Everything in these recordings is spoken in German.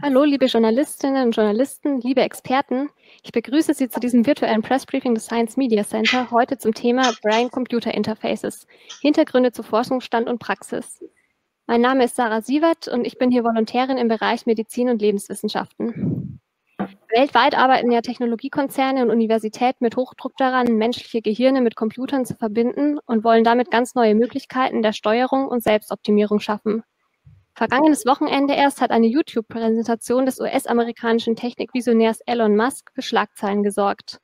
Hallo, liebe Journalistinnen und Journalisten, liebe Experten. Ich begrüße Sie zu diesem virtuellen Pressbriefing des Science Media Center heute zum Thema Brain-Computer Interfaces, Hintergründe zu Forschungsstand und Praxis. Mein Name ist Sarah Sievert und ich bin hier Volontärin im Bereich Medizin und Lebenswissenschaften. Weltweit arbeiten ja Technologiekonzerne und Universitäten mit Hochdruck daran, menschliche Gehirne mit Computern zu verbinden und wollen damit ganz neue Möglichkeiten der Steuerung und Selbstoptimierung schaffen. Vergangenes Wochenende erst hat eine YouTube-Präsentation des US-amerikanischen Technikvisionärs Elon Musk für Schlagzeilen gesorgt.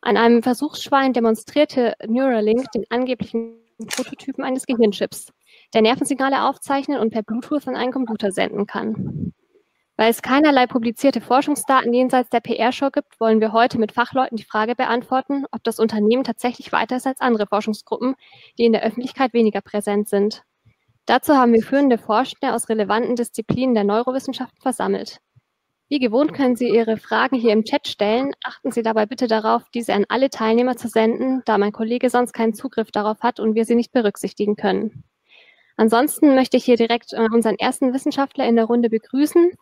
An einem Versuchsschwein demonstrierte Neuralink den angeblichen Prototypen eines Gehirnchips, der Nervensignale aufzeichnen und per Bluetooth an einen Computer senden kann. Weil es keinerlei publizierte Forschungsdaten jenseits der PR-Show gibt, wollen wir heute mit Fachleuten die Frage beantworten, ob das Unternehmen tatsächlich weiter ist als andere Forschungsgruppen, die in der Öffentlichkeit weniger präsent sind. Dazu haben wir führende Forschende aus relevanten Disziplinen der Neurowissenschaften versammelt. Wie gewohnt können Sie Ihre Fragen hier im Chat stellen. Achten Sie dabei bitte darauf, diese an alle Teilnehmer zu senden, da mein Kollege sonst keinen Zugriff darauf hat und wir sie nicht berücksichtigen können. Ansonsten möchte ich hier direkt äh, unseren ersten Wissenschaftler in der Runde begrüßen,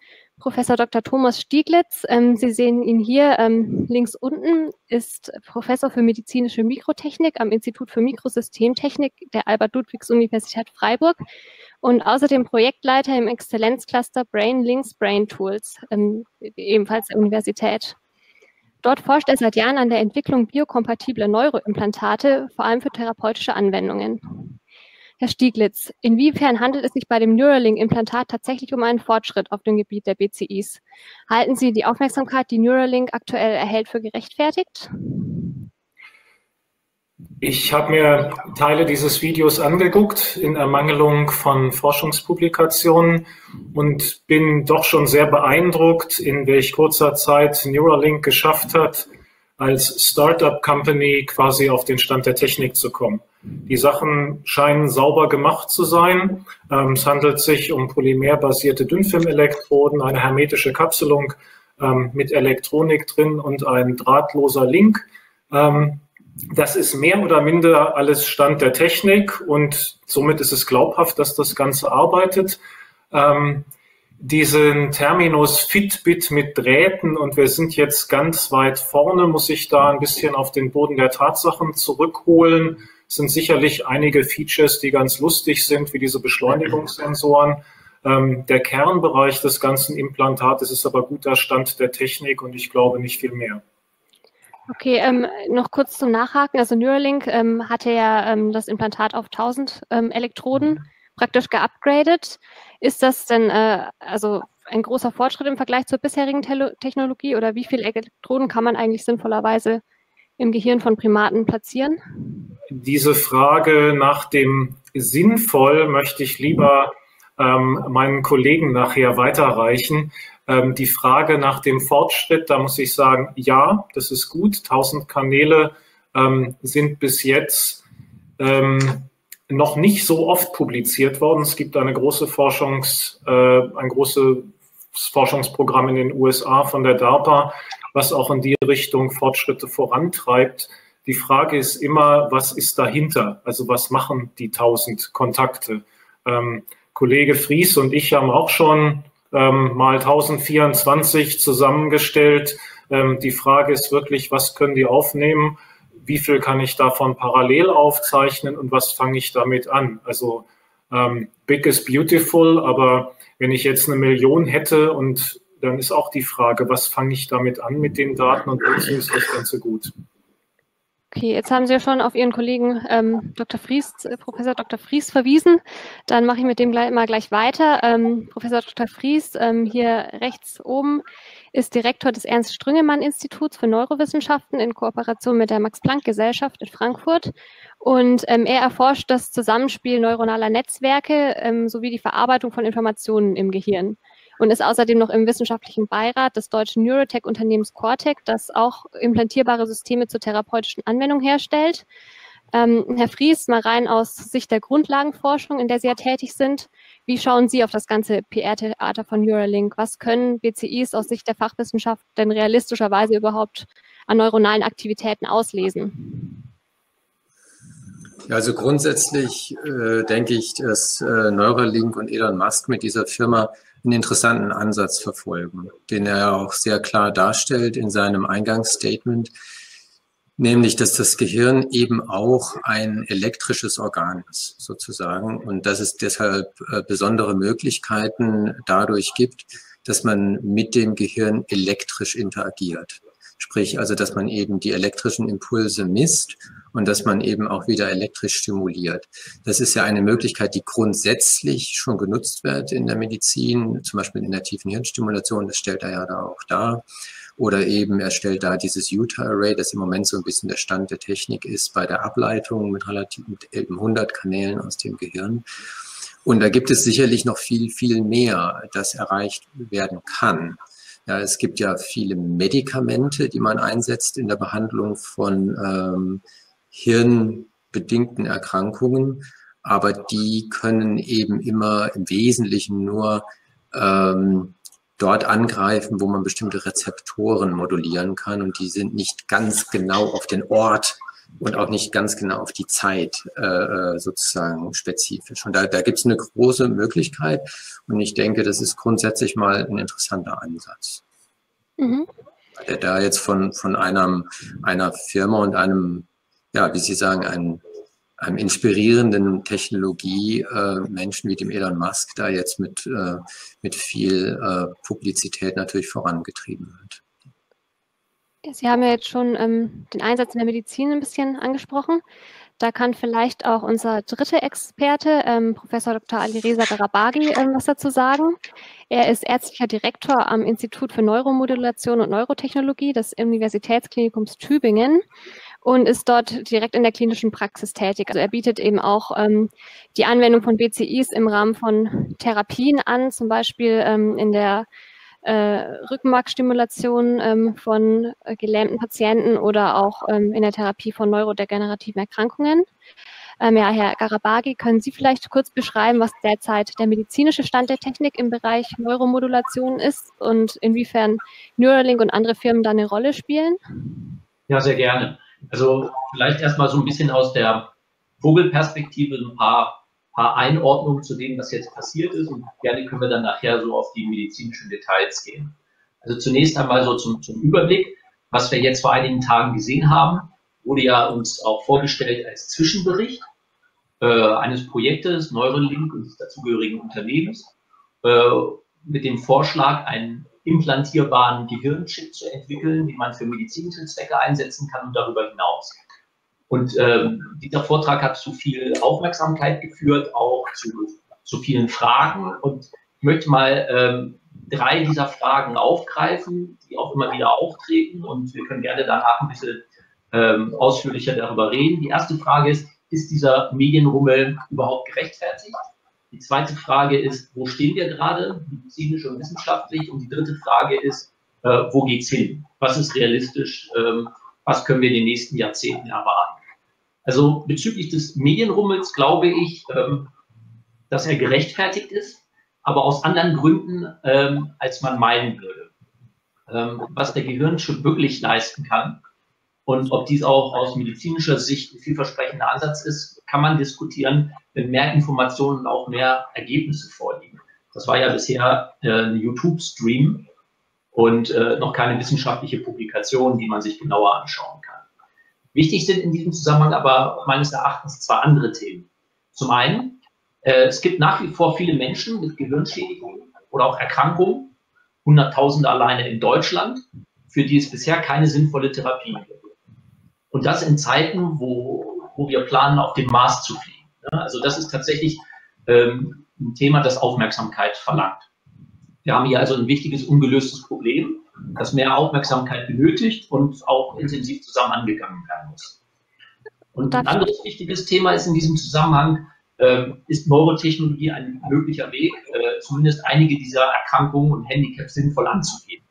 Professor Dr. Thomas Stieglitz. Ähm, Sie sehen ihn hier ähm, links unten, ist Professor für medizinische Mikrotechnik am Institut für Mikrosystemtechnik der Albert-Ludwigs-Universität Freiburg und außerdem Projektleiter im Exzellenzcluster Brain Links Brain Tools, ähm, ebenfalls der Universität. Dort forscht er seit Jahren an der Entwicklung biokompatibler Neuroimplantate, vor allem für therapeutische Anwendungen. Herr Stieglitz, inwiefern handelt es sich bei dem Neuralink-Implantat tatsächlich um einen Fortschritt auf dem Gebiet der BCIs? Halten Sie die Aufmerksamkeit, die Neuralink aktuell erhält, für gerechtfertigt? Ich habe mir Teile dieses Videos angeguckt in Ermangelung von Forschungspublikationen und bin doch schon sehr beeindruckt, in welch kurzer Zeit Neuralink geschafft hat, als Startup-Company quasi auf den Stand der Technik zu kommen. Die Sachen scheinen sauber gemacht zu sein. Ähm, es handelt sich um polymerbasierte Dünnfilmelektroden, eine hermetische Kapselung ähm, mit Elektronik drin und ein drahtloser Link. Ähm, das ist mehr oder minder alles Stand der Technik und somit ist es glaubhaft, dass das Ganze arbeitet. Ähm, diesen Terminus Fitbit mit Drähten und wir sind jetzt ganz weit vorne, muss ich da ein bisschen auf den Boden der Tatsachen zurückholen. Es sind sicherlich einige Features, die ganz lustig sind, wie diese Beschleunigungssensoren. Ähm, der Kernbereich des ganzen Implantates ist aber guter Stand der Technik und ich glaube nicht viel mehr. Okay, ähm, noch kurz zum Nachhaken. Also Neuralink ähm, hatte ja ähm, das Implantat auf 1000 ähm, Elektroden mhm. praktisch geupgradet. Ist das denn äh, also ein großer Fortschritt im Vergleich zur bisherigen Te Technologie oder wie viele Elektroden kann man eigentlich sinnvollerweise im Gehirn von Primaten platzieren? Diese Frage nach dem sinnvoll möchte ich lieber ähm, meinen Kollegen nachher weiterreichen. Ähm, die Frage nach dem Fortschritt, da muss ich sagen, ja, das ist gut. 1000 Kanäle ähm, sind bis jetzt ähm, noch nicht so oft publiziert worden. Es gibt eine große Forschungs, äh, ein großes Forschungsprogramm in den USA von der DARPA, was auch in die Richtung Fortschritte vorantreibt. Die Frage ist immer, was ist dahinter? Also was machen die 1000 Kontakte? Ähm, Kollege Fries und ich haben auch schon ähm, mal 1024 zusammengestellt. Ähm, die Frage ist wirklich, was können die aufnehmen? wie viel kann ich davon parallel aufzeichnen und was fange ich damit an? Also ähm, big is beautiful, aber wenn ich jetzt eine Million hätte und dann ist auch die Frage, was fange ich damit an mit den Daten und wozu ist das Ganze gut? Okay, jetzt haben Sie ja schon auf Ihren Kollegen ähm, Dr. Fries, äh, Professor Dr. Fries verwiesen. Dann mache ich mit dem gleich, mal gleich weiter. Ähm, Professor Dr. Fries, ähm, hier rechts oben, ist Direktor des Ernst-Strüngemann-Instituts für Neurowissenschaften in Kooperation mit der Max-Planck-Gesellschaft in Frankfurt. Und ähm, er erforscht das Zusammenspiel neuronaler Netzwerke ähm, sowie die Verarbeitung von Informationen im Gehirn und ist außerdem noch im wissenschaftlichen Beirat des deutschen Neurotech-Unternehmens Cortec, das auch implantierbare Systeme zur therapeutischen Anwendung herstellt. Ähm, Herr Fries, mal rein aus Sicht der Grundlagenforschung, in der Sie ja tätig sind, wie schauen Sie auf das ganze PR-Theater von Neuralink? Was können BCIs aus Sicht der Fachwissenschaft denn realistischerweise überhaupt an neuronalen Aktivitäten auslesen? Also grundsätzlich äh, denke ich, dass äh, Neuralink und Elon Musk mit dieser Firma einen interessanten Ansatz verfolgen, den er auch sehr klar darstellt in seinem Eingangsstatement, nämlich dass das Gehirn eben auch ein elektrisches Organ ist, sozusagen, und dass es deshalb äh, besondere Möglichkeiten dadurch gibt, dass man mit dem Gehirn elektrisch interagiert. Sprich also, dass man eben die elektrischen Impulse misst und dass man eben auch wieder elektrisch stimuliert. Das ist ja eine Möglichkeit, die grundsätzlich schon genutzt wird in der Medizin, zum Beispiel in der tiefen Hirnstimulation, das stellt er ja da auch dar. Oder eben er stellt da dieses Utah-Array, das im Moment so ein bisschen der Stand der Technik ist bei der Ableitung mit relativ mit eben 100 Kanälen aus dem Gehirn. Und da gibt es sicherlich noch viel, viel mehr, das erreicht werden kann. Ja, es gibt ja viele Medikamente, die man einsetzt in der Behandlung von ähm, hirnbedingten Erkrankungen, aber die können eben immer im Wesentlichen nur ähm, dort angreifen, wo man bestimmte Rezeptoren modulieren kann und die sind nicht ganz genau auf den Ort und auch nicht ganz genau auf die Zeit äh, äh sozusagen spezifisch. Und da, da gibt es eine große Möglichkeit und ich denke, das ist grundsätzlich mal ein interessanter Ansatz. Mhm. Der da jetzt von, von einem, einer Firma und einem ja, wie Sie sagen, ein, einem inspirierenden Technologie-Menschen äh, wie dem Elon Musk da jetzt mit, äh, mit viel äh, Publizität natürlich vorangetrieben wird. Sie haben ja jetzt schon ähm, den Einsatz in der Medizin ein bisschen angesprochen. Da kann vielleicht auch unser dritter Experte, ähm, Professor Dr. Alireza Garabagi, ähm, was dazu sagen. Er ist ärztlicher Direktor am Institut für Neuromodulation und Neurotechnologie des Universitätsklinikums Tübingen und ist dort direkt in der klinischen Praxis tätig. Also er bietet eben auch ähm, die Anwendung von BCIs im Rahmen von Therapien an, zum Beispiel ähm, in der Rückenmarkstimulation ähm, von äh, gelähmten Patienten oder auch ähm, in der Therapie von neurodegenerativen Erkrankungen. Ähm, ja, Herr Garabagi, können Sie vielleicht kurz beschreiben, was derzeit der medizinische Stand der Technik im Bereich Neuromodulation ist und inwiefern Neuralink und andere Firmen da eine Rolle spielen? Ja, sehr gerne. Also vielleicht erstmal so ein bisschen aus der Vogelperspektive ein paar, paar Einordnungen zu dem, was jetzt passiert ist und gerne können wir dann nachher so auf die medizinischen Details gehen. Also zunächst einmal so zum, zum Überblick, was wir jetzt vor einigen Tagen gesehen haben, wurde ja uns auch vorgestellt als Zwischenbericht äh, eines Projektes Neuralink und des dazugehörigen Unternehmens äh, mit dem Vorschlag, ein implantierbaren Gehirnchip zu entwickeln, den man für medizinische Zwecke einsetzen kann und darüber hinaus. Und ähm, dieser Vortrag hat zu viel Aufmerksamkeit geführt, auch zu, zu vielen Fragen. Und ich möchte mal ähm, drei dieser Fragen aufgreifen, die auch immer wieder auftreten. Und wir können gerne danach ein bisschen ähm, ausführlicher darüber reden. Die erste Frage ist, ist dieser Medienrummel überhaupt gerechtfertigt? Die zweite Frage ist, wo stehen wir gerade, medizinisch und wissenschaftlich? Und die dritte Frage ist, äh, wo geht's hin? Was ist realistisch? Ähm, was können wir in den nächsten Jahrzehnten erwarten? Also bezüglich des Medienrummels glaube ich, ähm, dass er gerechtfertigt ist, aber aus anderen Gründen, ähm, als man meinen würde. Ähm, was der Gehirnchip wirklich leisten kann, und ob dies auch aus medizinischer Sicht ein vielversprechender Ansatz ist, kann man diskutieren, wenn mehr Informationen und auch mehr Ergebnisse vorliegen. Das war ja bisher äh, ein YouTube-Stream und äh, noch keine wissenschaftliche Publikation, die man sich genauer anschauen kann. Wichtig sind in diesem Zusammenhang aber meines Erachtens zwei andere Themen. Zum einen, äh, es gibt nach wie vor viele Menschen mit Gehirnschädigungen oder auch Erkrankungen, Hunderttausende alleine in Deutschland, für die es bisher keine sinnvolle Therapie gibt. Und das in Zeiten, wo, wo wir planen, auf dem Mars zu fliegen. Also das ist tatsächlich ähm, ein Thema, das Aufmerksamkeit verlangt. Wir haben hier also ein wichtiges, ungelöstes Problem, das mehr Aufmerksamkeit benötigt und auch intensiv zusammen angegangen werden muss. Und ein anderes wichtiges Thema ist in diesem Zusammenhang, ähm, ist Neurotechnologie ein möglicher Weg, äh, zumindest einige dieser Erkrankungen und Handicaps sinnvoll anzugehen.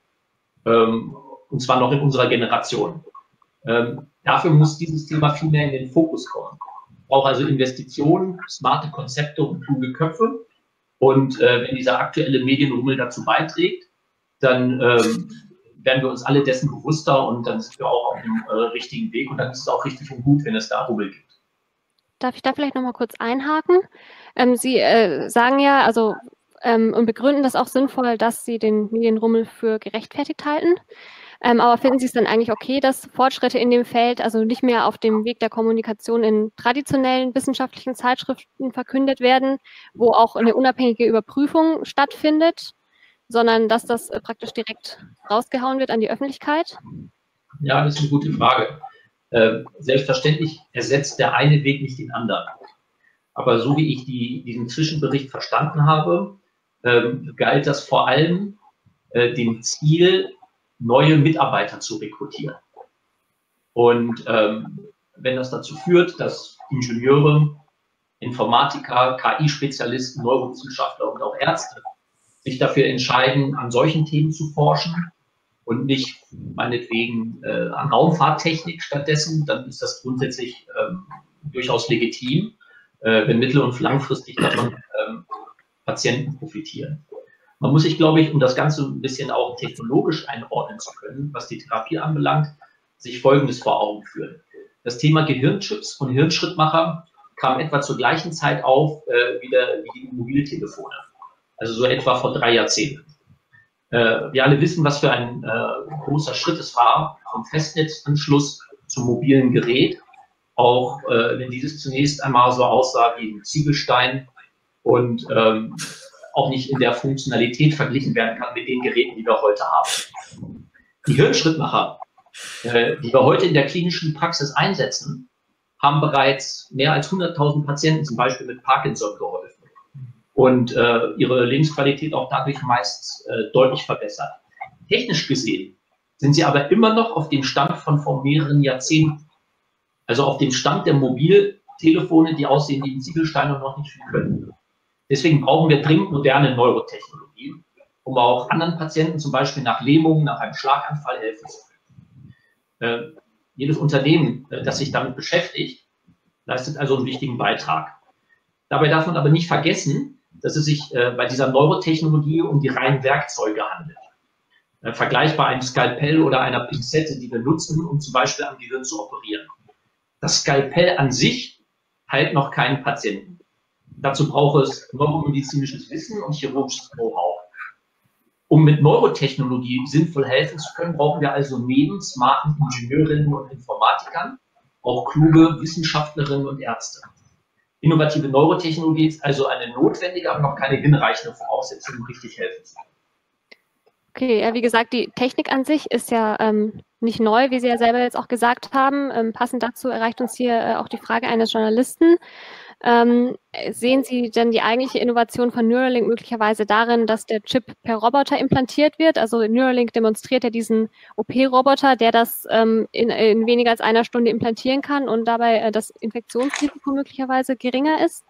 Ähm, und zwar noch in unserer Generation. Ähm, dafür muss dieses Thema viel mehr in den Fokus kommen. Braucht also Investitionen, smarte Konzepte und kluge Köpfe. Und äh, wenn dieser aktuelle Medienrummel dazu beiträgt, dann ähm, werden wir uns alle dessen bewusster und dann sind wir auch auf dem äh, richtigen Weg und dann ist es auch richtig und gut, wenn es da Rummel gibt. Darf ich da vielleicht nochmal kurz einhaken? Ähm, Sie äh, sagen ja, also ähm, und begründen das auch sinnvoll, dass Sie den Medienrummel für gerechtfertigt halten. Ähm, aber finden Sie es dann eigentlich okay, dass Fortschritte in dem Feld also nicht mehr auf dem Weg der Kommunikation in traditionellen wissenschaftlichen Zeitschriften verkündet werden, wo auch eine unabhängige Überprüfung stattfindet, sondern dass das äh, praktisch direkt rausgehauen wird an die Öffentlichkeit? Ja, das ist eine gute Frage. Äh, selbstverständlich ersetzt der eine Weg nicht den anderen. Aber so wie ich die, diesen Zwischenbericht verstanden habe, ähm, galt das vor allem äh, dem Ziel, neue Mitarbeiter zu rekrutieren. Und ähm, wenn das dazu führt, dass Ingenieure, Informatiker, KI-Spezialisten, Neurowissenschaftler und auch Ärzte sich dafür entscheiden, an solchen Themen zu forschen und nicht meinetwegen äh, an Raumfahrttechnik stattdessen, dann ist das grundsätzlich ähm, durchaus legitim, äh, wenn mittel- und langfristig davon ähm, Patienten profitieren. Man muss sich, glaube ich, um das Ganze ein bisschen auch technologisch einordnen zu können, was die Therapie anbelangt, sich Folgendes vor Augen führen. Das Thema Gehirnchips und Hirnschrittmacher kam etwa zur gleichen Zeit auf äh, wie, der, wie die Mobiltelefone. Also so etwa vor drei Jahrzehnten. Äh, wir alle wissen, was für ein äh, großer Schritt es war, vom Festnetzanschluss zum mobilen Gerät. Auch äh, wenn dieses zunächst einmal so aussah wie ein Ziegelstein und ähm, auch nicht in der Funktionalität verglichen werden kann mit den Geräten, die wir heute haben. Die Hirnschrittmacher, äh, die wir heute in der klinischen Praxis einsetzen, haben bereits mehr als 100.000 Patienten zum Beispiel mit Parkinson geholfen und äh, ihre Lebensqualität auch dadurch meist äh, deutlich verbessert. Technisch gesehen sind sie aber immer noch auf dem Stand von vor mehreren Jahrzehnten, also auf dem Stand der Mobiltelefone, die aussehen wie ein Ziegelstein und noch nicht viel können. Deswegen brauchen wir dringend moderne Neurotechnologien, um auch anderen Patienten zum Beispiel nach Lähmungen, nach einem Schlaganfall helfen zu können. Äh, jedes Unternehmen, äh, das sich damit beschäftigt, leistet also einen wichtigen Beitrag. Dabei darf man aber nicht vergessen, dass es sich äh, bei dieser Neurotechnologie um die reinen Werkzeuge handelt. Äh, vergleichbar einem Skalpell oder einer Pinzette, die wir nutzen, um zum Beispiel am Gehirn zu operieren. Das Skalpell an sich heilt noch keinen Patienten. Dazu braucht es neuromedizinisches Wissen und chirurgisches Know-how. Um mit Neurotechnologie sinnvoll helfen zu können, brauchen wir also neben smarten Ingenieurinnen und Informatikern auch kluge Wissenschaftlerinnen und Ärzte. Innovative Neurotechnologie ist also eine notwendige, aber noch keine hinreichende Voraussetzung, um richtig helfen zu können. Okay, ja, wie gesagt, die Technik an sich ist ja ähm, nicht neu, wie Sie ja selber jetzt auch gesagt haben. Ähm, passend dazu erreicht uns hier äh, auch die Frage eines Journalisten. Ähm, sehen Sie denn die eigentliche Innovation von Neuralink möglicherweise darin, dass der Chip per Roboter implantiert wird? Also Neuralink demonstriert ja diesen OP-Roboter, der das ähm, in, in, weniger als einer Stunde implantieren kann und dabei äh, das Infektionsrisiko möglicherweise geringer ist?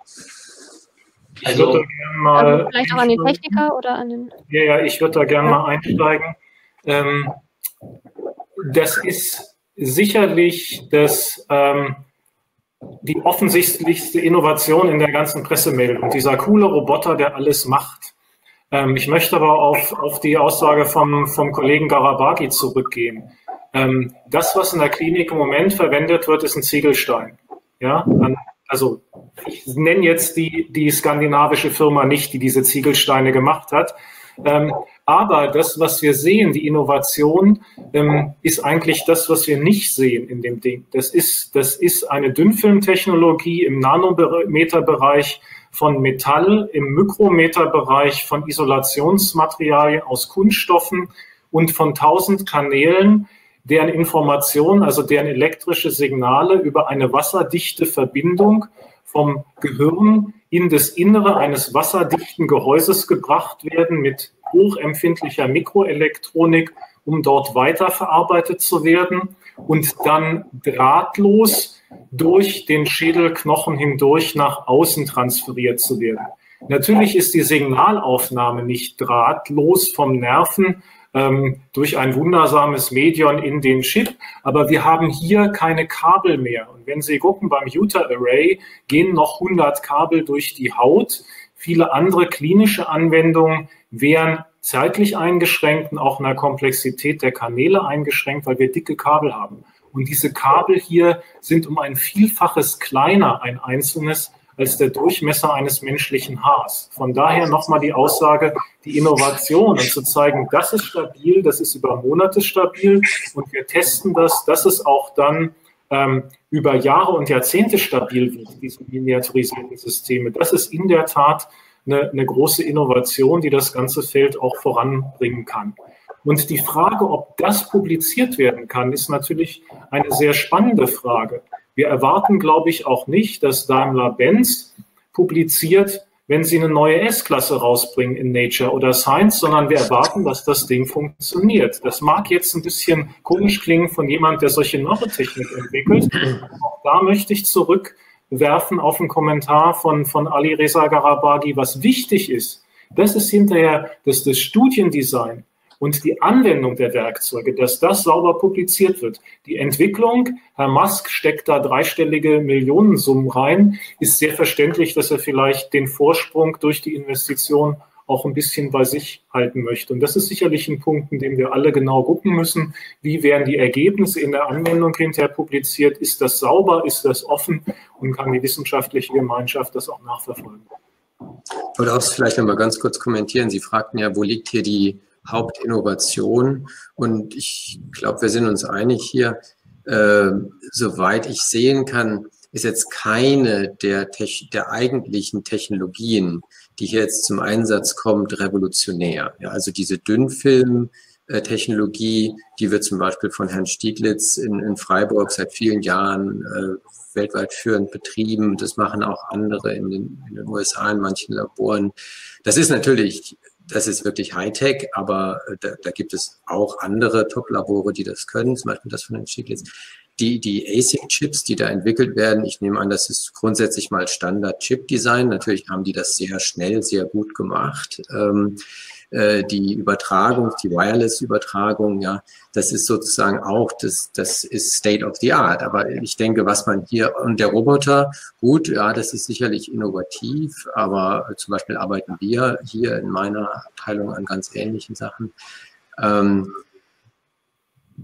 Also, mal vielleicht auch an den Techniker oder an den. Ja, ja, ich würde da gerne mal einsteigen. Ähm, das ist sicherlich das. Die offensichtlichste Innovation in der ganzen Pressemeldung. Dieser coole Roboter, der alles macht. Ähm, ich möchte aber auf, auf die Aussage vom, vom Kollegen Garabagi zurückgehen. Ähm, das, was in der Klinik im Moment verwendet wird, ist ein Ziegelstein. Ja, also ich nenne jetzt die, die skandinavische Firma nicht, die diese Ziegelsteine gemacht hat. Ähm, aber das, was wir sehen, die Innovation, ähm, ist eigentlich das, was wir nicht sehen in dem Ding. Das ist, das ist eine Dünnfilmtechnologie im Nanometerbereich von Metall, im Mikrometerbereich von Isolationsmaterialien aus Kunststoffen und von tausend Kanälen, deren Information, also deren elektrische Signale über eine wasserdichte Verbindung vom Gehirn in das Innere eines wasserdichten Gehäuses gebracht werden mit hochempfindlicher Mikroelektronik, um dort weiterverarbeitet zu werden und dann drahtlos durch den Schädelknochen hindurch nach außen transferiert zu werden. Natürlich ist die Signalaufnahme nicht drahtlos vom Nerven ähm, durch ein wundersames Medion in den Chip, aber wir haben hier keine Kabel mehr. Und wenn Sie gucken beim Utah Array, gehen noch 100 Kabel durch die Haut. Viele andere klinische Anwendungen wären zeitlich eingeschränkt und auch in der Komplexität der Kanäle eingeschränkt, weil wir dicke Kabel haben. Und diese Kabel hier sind um ein Vielfaches kleiner, ein einzelnes, als der Durchmesser eines menschlichen Haars. Von daher nochmal die Aussage, die Innovation und zu zeigen, das ist stabil, das ist über Monate stabil und wir testen das, dass es auch dann ähm, über Jahre und Jahrzehnte stabil wird, diese miniaturisierten Systeme. Das ist in der Tat eine, eine große Innovation, die das ganze Feld auch voranbringen kann. Und die Frage, ob das publiziert werden kann, ist natürlich eine sehr spannende Frage. Wir erwarten, glaube ich, auch nicht, dass Daimler-Benz publiziert, wenn sie eine neue S-Klasse rausbringen in Nature oder Science, sondern wir erwarten, dass das Ding funktioniert. Das mag jetzt ein bisschen komisch klingen von jemand, der solche Technik entwickelt. Auch da möchte ich zurückwerfen auf einen Kommentar von, von Ali Reza Garabagi. Was wichtig ist, das ist hinterher, dass das Studiendesign und die Anwendung der Werkzeuge, dass das sauber publiziert wird. Die Entwicklung, Herr Musk steckt da dreistellige Millionensummen rein, ist sehr verständlich, dass er vielleicht den Vorsprung durch die Investition auch ein bisschen bei sich halten möchte. Und das ist sicherlich ein Punkt, in dem wir alle genau gucken müssen. Wie werden die Ergebnisse in der Anwendung hinterher publiziert? Ist das sauber? Ist das offen? Und kann die wissenschaftliche Gemeinschaft das auch nachverfolgen? Ich wollte auch vielleicht noch mal ganz kurz kommentieren. Sie fragten ja, wo liegt hier die Hauptinnovation. Und ich glaube, wir sind uns einig hier, äh, soweit ich sehen kann, ist jetzt keine der, der eigentlichen Technologien, die hier jetzt zum Einsatz kommt, revolutionär. Ja, also diese Dünnfilm-Technologie, die wird zum Beispiel von Herrn Stieglitz in, in Freiburg seit vielen Jahren äh, weltweit führend betrieben. Das machen auch andere in den, in den USA in manchen Laboren. Das ist natürlich das ist wirklich Hightech, aber äh, da, da gibt es auch andere Top-Labore, die das können, zum Beispiel das von den Stieglitz. Die, die ASIC-Chips, die da entwickelt werden, ich nehme an, das ist grundsätzlich mal Standard-Chip-Design. Natürlich haben die das sehr schnell, sehr gut gemacht. Ähm, äh, die Übertragung, die Wireless-Übertragung, ja, das ist sozusagen auch, das, das ist State of the Art. Aber ich denke, was man hier, und der Roboter, gut, ja, das ist sicherlich innovativ, aber zum Beispiel arbeiten wir hier in meiner Abteilung an ganz ähnlichen Sachen. Ähm,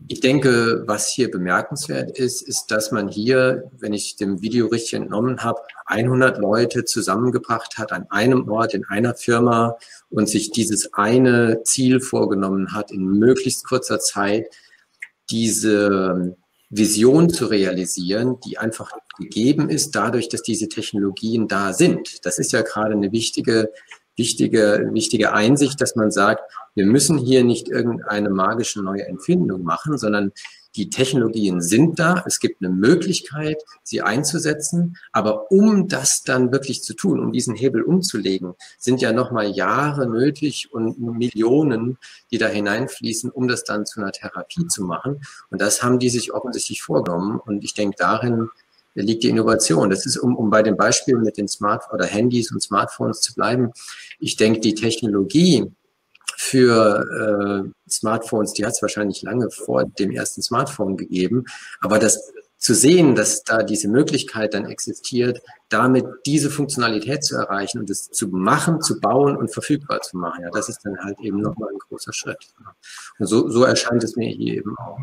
ich denke, was hier bemerkenswert ist, ist, dass man hier, wenn ich dem Video richtig entnommen habe, 100 Leute zusammengebracht hat an einem Ort, in einer Firma und sich dieses eine Ziel vorgenommen hat, in möglichst kurzer Zeit diese Vision zu realisieren, die einfach gegeben ist dadurch, dass diese Technologien da sind. Das ist ja gerade eine wichtige wichtige, wichtige Einsicht, dass man sagt, wir müssen hier nicht irgendeine magische neue Empfindung machen, sondern die Technologien sind da, es gibt eine Möglichkeit, sie einzusetzen, aber um das dann wirklich zu tun, um diesen Hebel umzulegen, sind ja nochmal Jahre nötig und Millionen, die da hineinfließen, um das dann zu einer Therapie zu machen. Und das haben die sich offensichtlich vorgenommen. Und ich denke, darin liegt die Innovation. Das ist, um, um bei den Beispielen mit den Smart oder Handys und Smartphones zu bleiben. Ich denke, die Technologie für äh, Smartphones, die hat es wahrscheinlich lange vor dem ersten Smartphone gegeben. Aber das zu sehen, dass da diese Möglichkeit dann existiert, damit diese Funktionalität zu erreichen und es zu machen, zu bauen und verfügbar zu machen, ja, das ist dann halt eben nochmal ein großer Schritt. Und so, so erscheint es mir hier eben auch.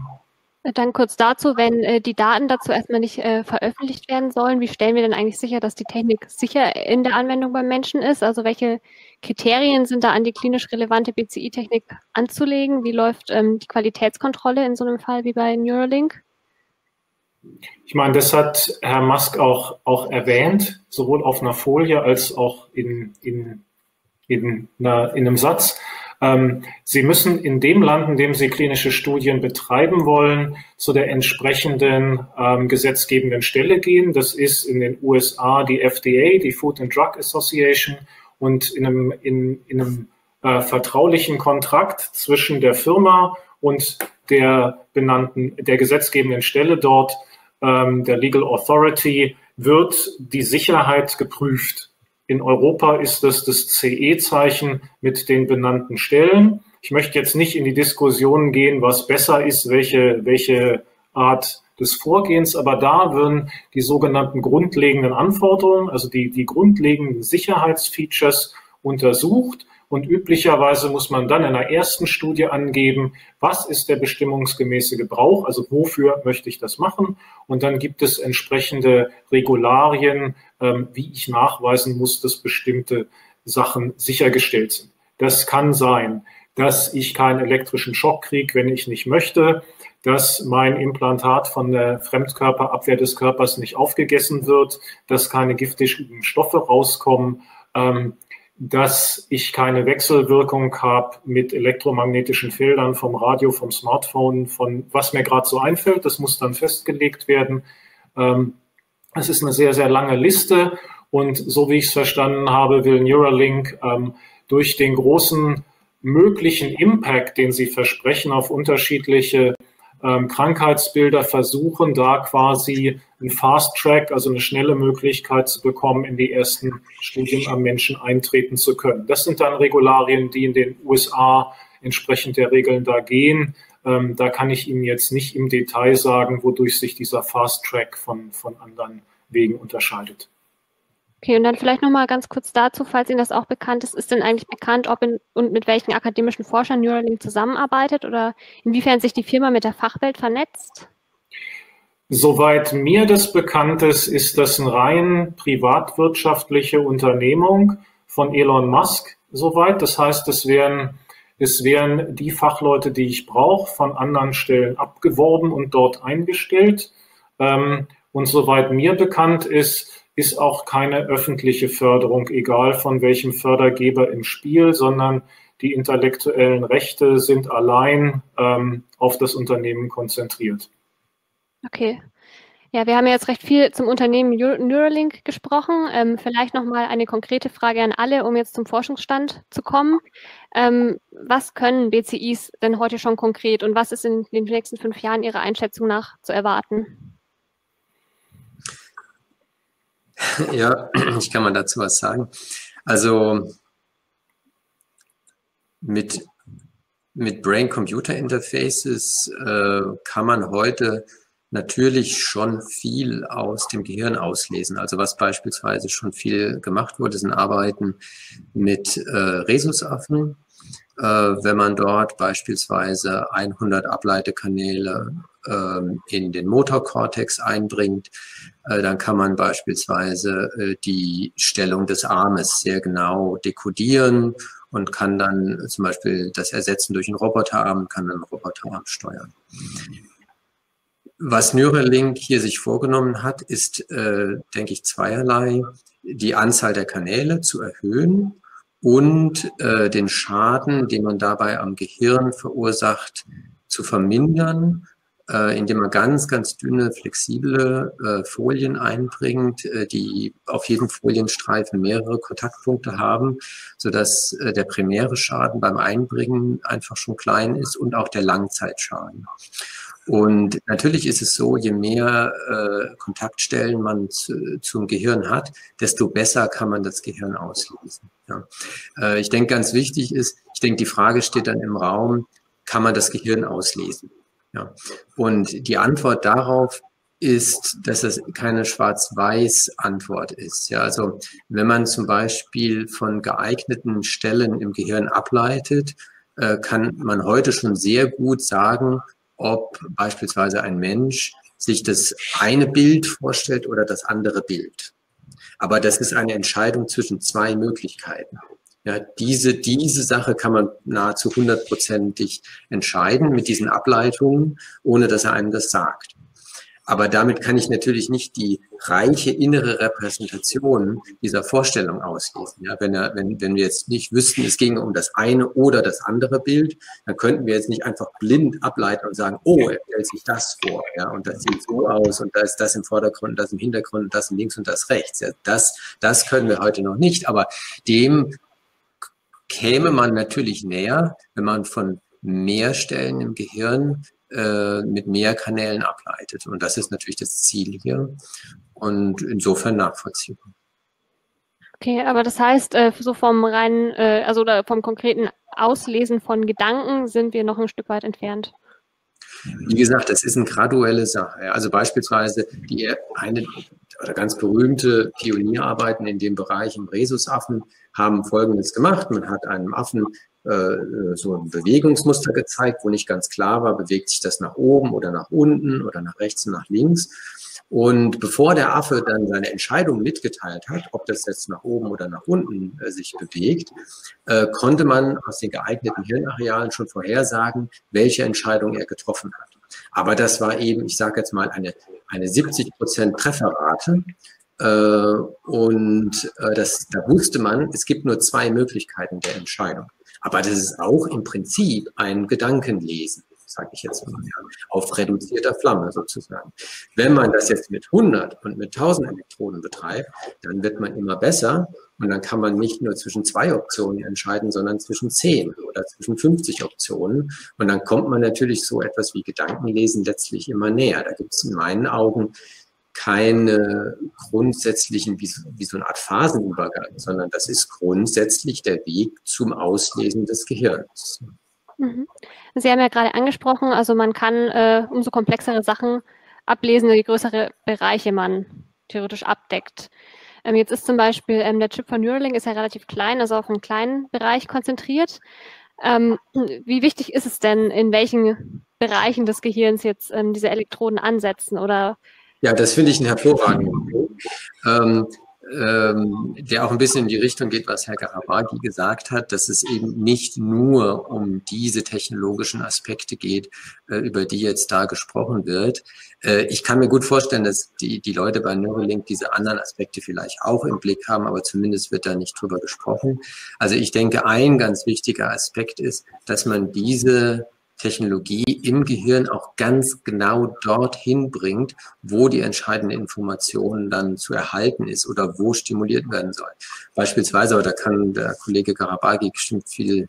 Dann kurz dazu, wenn äh, die Daten dazu erstmal nicht äh, veröffentlicht werden sollen, wie stellen wir denn eigentlich sicher, dass die Technik sicher in der Anwendung beim Menschen ist? Also welche Kriterien sind da an die klinisch relevante BCI-Technik anzulegen? Wie läuft ähm, die Qualitätskontrolle in so einem Fall wie bei Neuralink? Ich meine, das hat Herr Musk auch, auch erwähnt, sowohl auf einer Folie als auch in, in, in, einer, in einem Satz. Ähm, Sie müssen in dem Land, in dem Sie klinische Studien betreiben wollen, zu der entsprechenden ähm, gesetzgebenden Stelle gehen. Das ist in den USA die FDA, die Food and Drug Association, und in einem, in, in einem äh, vertraulichen Kontrakt zwischen der Firma und der benannten, der gesetzgebenden Stelle dort, ähm, der Legal Authority, wird die Sicherheit geprüft. In Europa ist es das CE-Zeichen mit den benannten Stellen. Ich möchte jetzt nicht in die Diskussion gehen, was besser ist, welche, welche Art des Vorgehens, aber da würden die sogenannten grundlegenden Anforderungen, also die, die grundlegenden Sicherheitsfeatures untersucht Und üblicherweise muss man dann in der ersten Studie angeben, was ist der bestimmungsgemäße Gebrauch, also wofür möchte ich das machen. Und dann gibt es entsprechende Regularien, wie ich nachweisen muss, dass bestimmte Sachen sichergestellt sind. Das kann sein, dass ich keinen elektrischen Schock kriege, wenn ich nicht möchte, dass mein Implantat von der Fremdkörperabwehr des Körpers nicht aufgegessen wird, dass keine giftigen Stoffe rauskommen, ähm, dass ich keine Wechselwirkung habe mit elektromagnetischen Feldern vom Radio, vom Smartphone, von was mir gerade so einfällt. Das muss dann festgelegt werden. Ähm, es ist eine sehr, sehr lange Liste und so wie ich es verstanden habe, will Neuralink ähm, durch den großen möglichen Impact, den sie versprechen auf unterschiedliche ähm, Krankheitsbilder, versuchen da quasi ein Fast Track, also eine schnelle Möglichkeit zu bekommen, in die ersten Studien am Menschen eintreten zu können. Das sind dann Regularien, die in den USA entsprechend der Regeln da gehen. Ähm, da kann ich Ihnen jetzt nicht im Detail sagen, wodurch sich dieser Fast Track von, von anderen Wegen unterscheidet. Okay, und dann vielleicht nochmal ganz kurz dazu, falls Ihnen das auch bekannt ist, ist denn eigentlich bekannt, ob in, und mit welchen akademischen Forschern Neuralink zusammenarbeitet oder inwiefern sich die Firma mit der Fachwelt vernetzt? Soweit mir das bekannt ist, ist das eine rein privatwirtschaftliche Unternehmung von Elon Musk soweit. Das heißt, es werden, es werden die Fachleute, die ich brauche, von anderen Stellen abgeworben und dort eingestellt. Ähm, und soweit mir bekannt ist, ist auch keine öffentliche Förderung, egal von welchem Fördergeber im Spiel, sondern die intellektuellen Rechte sind allein ähm, auf das Unternehmen konzentriert. Okay. Ja, wir haben ja jetzt recht viel zum Unternehmen Neuralink gesprochen. Ähm, vielleicht nochmal eine konkrete Frage an alle, um jetzt zum Forschungsstand zu kommen. Ähm, was können BCIs denn heute schon konkret und was ist in den nächsten fünf Jahren Ihrer Einschätzung nach zu erwarten? Ja, ich kann mal dazu was sagen. Also mit, mit Brain-Computer-Interfaces äh, kann man heute natürlich schon viel aus dem Gehirn auslesen. Also was beispielsweise schon viel gemacht wurde, sind Arbeiten mit äh, Rhesusaffen. Äh, wenn man dort beispielsweise 100 Ableitekanäle ähm, in den Motorkortex einbringt, äh, dann kann man beispielsweise äh, die Stellung des Armes sehr genau dekodieren und kann dann zum Beispiel das ersetzen durch einen Roboterarm, kann dann einen Roboterarm steuern. Was Neuralink hier sich vorgenommen hat, ist, äh, denke ich, zweierlei. Die Anzahl der Kanäle zu erhöhen und äh, den Schaden, den man dabei am Gehirn verursacht, zu vermindern äh, indem man ganz, ganz dünne, flexible äh, Folien einbringt, äh, die auf jedem Folienstreifen mehrere Kontaktpunkte haben, sodass äh, der primäre Schaden beim Einbringen einfach schon klein ist und auch der Langzeitschaden. Und natürlich ist es so, je mehr äh, Kontaktstellen man zu, zum Gehirn hat, desto besser kann man das Gehirn auslesen. Ja. Äh, ich denke, ganz wichtig ist, ich denke, die Frage steht dann im Raum, kann man das Gehirn auslesen? Ja. Und die Antwort darauf ist, dass es keine Schwarz-Weiß-Antwort ist. Ja, also wenn man zum Beispiel von geeigneten Stellen im Gehirn ableitet, äh, kann man heute schon sehr gut sagen, ob beispielsweise ein Mensch sich das eine Bild vorstellt oder das andere Bild. Aber das ist eine Entscheidung zwischen zwei Möglichkeiten. Ja, diese, diese Sache kann man nahezu hundertprozentig entscheiden mit diesen Ableitungen, ohne dass er einem das sagt. Aber damit kann ich natürlich nicht die reiche innere Repräsentation dieser Vorstellung auslesen. Ja, wenn, er, wenn, wenn wir jetzt nicht wüssten, es ginge um das eine oder das andere Bild, dann könnten wir jetzt nicht einfach blind ableiten und sagen, oh, er stellt sich das vor, ja, und das sieht so aus und da ist das im Vordergrund, das im Hintergrund, das links und das rechts. Ja, das, das können wir heute noch nicht, aber dem käme man natürlich näher, wenn man von mehr Stellen im Gehirn äh, mit mehr Kanälen ableitet. Und das ist natürlich das Ziel hier und insofern nachvollziehbar. Okay, aber das heißt, äh, so vom reinen, äh, also vom konkreten Auslesen von Gedanken sind wir noch ein Stück weit entfernt. Wie gesagt, das ist eine graduelle Sache. Also beispielsweise die eine oder ganz berühmte Pionierarbeiten in dem Bereich im Rhesusaffen haben Folgendes gemacht. Man hat einem Affen so ein Bewegungsmuster gezeigt, wo nicht ganz klar war, bewegt sich das nach oben oder nach unten oder nach rechts und nach links. Und bevor der Affe dann seine Entscheidung mitgeteilt hat, ob das jetzt nach oben oder nach unten äh, sich bewegt, äh, konnte man aus den geeigneten Hirnarealen schon vorhersagen, welche Entscheidung er getroffen hat. Aber das war eben, ich sage jetzt mal, eine, eine 70 Prozent Trefferrate. Äh, und äh, das, da wusste man, es gibt nur zwei Möglichkeiten der Entscheidung. Aber das ist auch im Prinzip ein Gedankenlesen sage ich jetzt mal, ja, auf reduzierter Flamme sozusagen. Wenn man das jetzt mit 100 und mit 1000 Elektroden betreibt, dann wird man immer besser und dann kann man nicht nur zwischen zwei Optionen entscheiden, sondern zwischen 10 oder zwischen 50 Optionen. Und dann kommt man natürlich so etwas wie Gedankenlesen letztlich immer näher. Da gibt es in meinen Augen keine grundsätzlichen, wie, wie, so eine Art Phasenübergang, sondern das ist grundsätzlich der Weg zum Auslesen des Gehirns. Mhm. Sie haben ja gerade angesprochen, also man kann äh, umso komplexere Sachen ablesen, je größere Bereiche man theoretisch abdeckt. Ähm, jetzt ist zum Beispiel ähm, der Chip von Neuralink ist ja relativ klein, also auf einen kleinen Bereich konzentriert. Ähm, wie wichtig ist es denn, in welchen Bereichen des Gehirns jetzt ähm, diese Elektroden ansetzen oder ja, das finde ich ein hervorragenden Punkt. Ähm, ähm, der auch ein bisschen in die Richtung geht, was Herr Garabagi gesagt hat, dass es eben nicht nur um diese technologischen Aspekte geht, äh, über die jetzt da gesprochen wird. Äh, ich kann mir gut vorstellen, dass die, die Leute bei Neuralink diese anderen Aspekte vielleicht auch im Blick haben, aber zumindest wird da nicht drüber gesprochen. Also ich denke, ein ganz wichtiger Aspekt ist, dass man diese Technologie im Gehirn auch ganz genau dorthin bringt, wo die entscheidende Information dann zu erhalten ist oder wo stimuliert werden soll. Beispielsweise, aber da kann der Kollege Garabagi bestimmt viel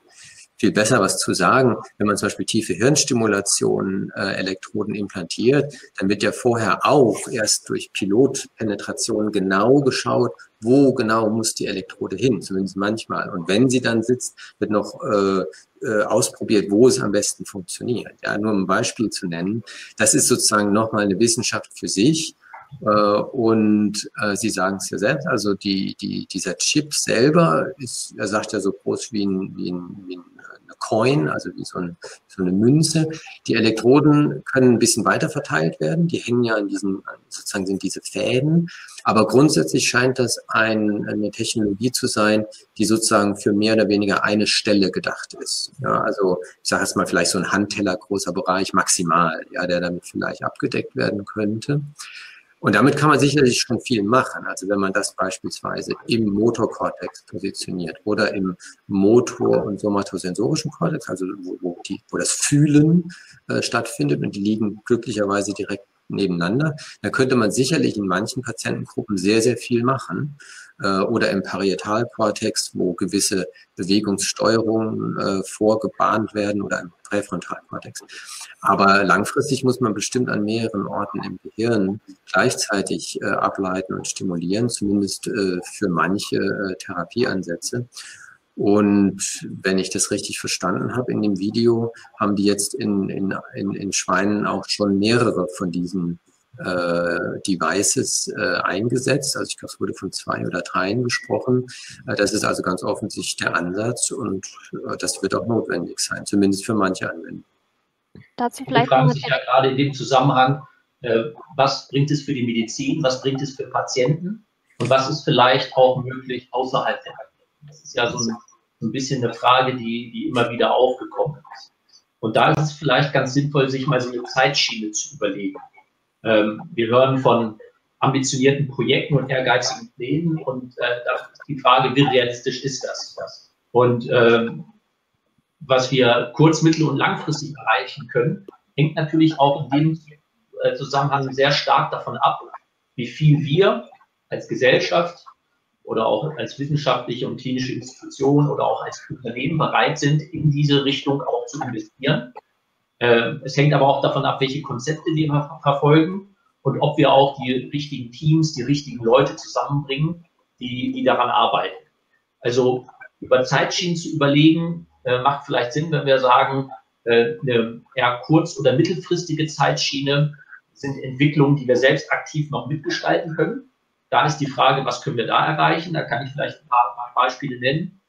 viel besser was zu sagen. Wenn man zum Beispiel tiefe Hirnstimulation äh, Elektroden implantiert, dann wird ja vorher auch erst durch Pilotpenetration genau geschaut, wo genau muss die Elektrode hin, zumindest manchmal. Und wenn sie dann sitzt, wird noch äh, äh, ausprobiert, wo es am besten funktioniert. Ja, nur um ein Beispiel zu nennen, das ist sozusagen nochmal eine Wissenschaft für sich. Äh, und äh, Sie sagen es ja selbst, also die, die, dieser Chip selber ist, er sagt ja so groß wie ein, wie ein, wie ein Coin, also wie so, ein, so, eine Münze. Die Elektroden können ein bisschen weiter verteilt werden. Die hängen ja an diesen, sozusagen sind diese Fäden. Aber grundsätzlich scheint das ein, eine Technologie zu sein, die sozusagen für mehr oder weniger eine Stelle gedacht ist. Ja, also ich sage jetzt mal vielleicht so ein Handteller großer Bereich maximal, ja, der damit vielleicht abgedeckt werden könnte. Und damit kann man sicherlich schon viel machen. Also wenn man das beispielsweise im Motorkortex positioniert oder im Motor- und somatosensorischen Kortex, also wo, wo, die, wo das Fühlen äh, stattfindet und die liegen glücklicherweise direkt nebeneinander, da könnte man sicherlich in manchen Patientengruppen sehr, sehr viel machen. Äh, oder im Parietalkortex, wo gewisse Bewegungssteuerungen äh, vorgebahnt werden oder im Präfrontalkortex. Aber langfristig muss man bestimmt an mehreren Orten im Gehirn gleichzeitig äh, ableiten und stimulieren, zumindest äh, für manche äh, Therapieansätze. Und wenn ich das richtig verstanden habe in dem Video, haben die jetzt in, in, in, in Schweinen auch schon mehrere von diesen äh, Devices äh, eingesetzt. Also ich glaube, es wurde von zwei oder dreien gesprochen. Äh, das ist also ganz offensichtlich der Ansatz und äh, das wird auch notwendig sein, zumindest für manche Anwendungen. Dazu vielleicht. fragen sich ja gerade in dem Zusammenhang, äh, was bringt es für die Medizin, was bringt es für Patienten und was ist vielleicht auch möglich außerhalb der Akademie. Das ist ja so ein, so ein bisschen eine Frage, die, die immer wieder aufgekommen ist. Und da ist es vielleicht ganz sinnvoll, sich mal so eine Zeitschiene zu überlegen. Ähm, wir hören von ambitionierten Projekten und ehrgeizigen Plänen und äh, die Frage, wie realistisch ist das? Und ähm, was wir kurz-, mittel- und langfristig erreichen können, hängt natürlich auch in dem äh, Zusammenhang sehr stark davon ab, wie viel wir als Gesellschaft oder auch als wissenschaftliche und klinische Institution oder auch als Unternehmen bereit sind, in diese Richtung auch zu investieren. Äh, es hängt aber auch davon ab, welche Konzepte wir verfolgen und ob wir auch die richtigen Teams, die richtigen Leute zusammenbringen, die, die daran arbeiten. Also über Zeitschienen zu überlegen, äh, macht vielleicht Sinn, wenn wir sagen, äh, eine eher kurz- oder mittelfristige Zeitschiene sind Entwicklungen, die wir selbst aktiv noch mitgestalten können. da ist die Frage, was können wir da erreichen? Da kann ich vielleicht ein paar Beispiele nennen.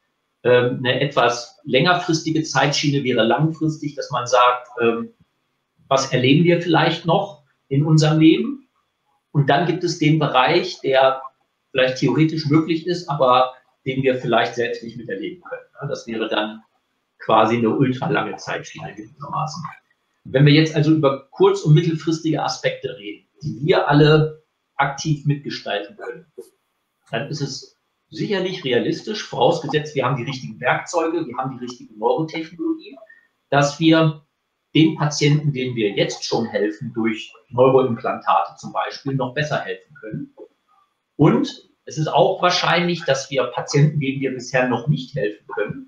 Ähm, eine etwas längerfristige Zeitschiene wäre langfristig, dass man sagt, ähm, was erleben wir vielleicht noch in unserem Leben? Und dann gibt es den Bereich, der vielleicht theoretisch möglich ist, aber den wir vielleicht selbst nicht miterleben können. Das wäre dann quasi eine ultralange Zeitschiene gewissermaßen. Wenn wir jetzt also über kurz- und mittelfristige Aspekte reden, die wir alle aktiv mitgestalten können, dann ist es sicherlich realistisch, vorausgesetzt, wir haben die richtigen Werkzeuge, wir haben die richtige Neurotechnologie, dass wir den Patienten, denen wir jetzt schon helfen, durch Neuroimplantate zum Beispiel, noch besser helfen können. Und es ist auch wahrscheinlich, dass wir Patienten, denen wir bisher noch nicht helfen können,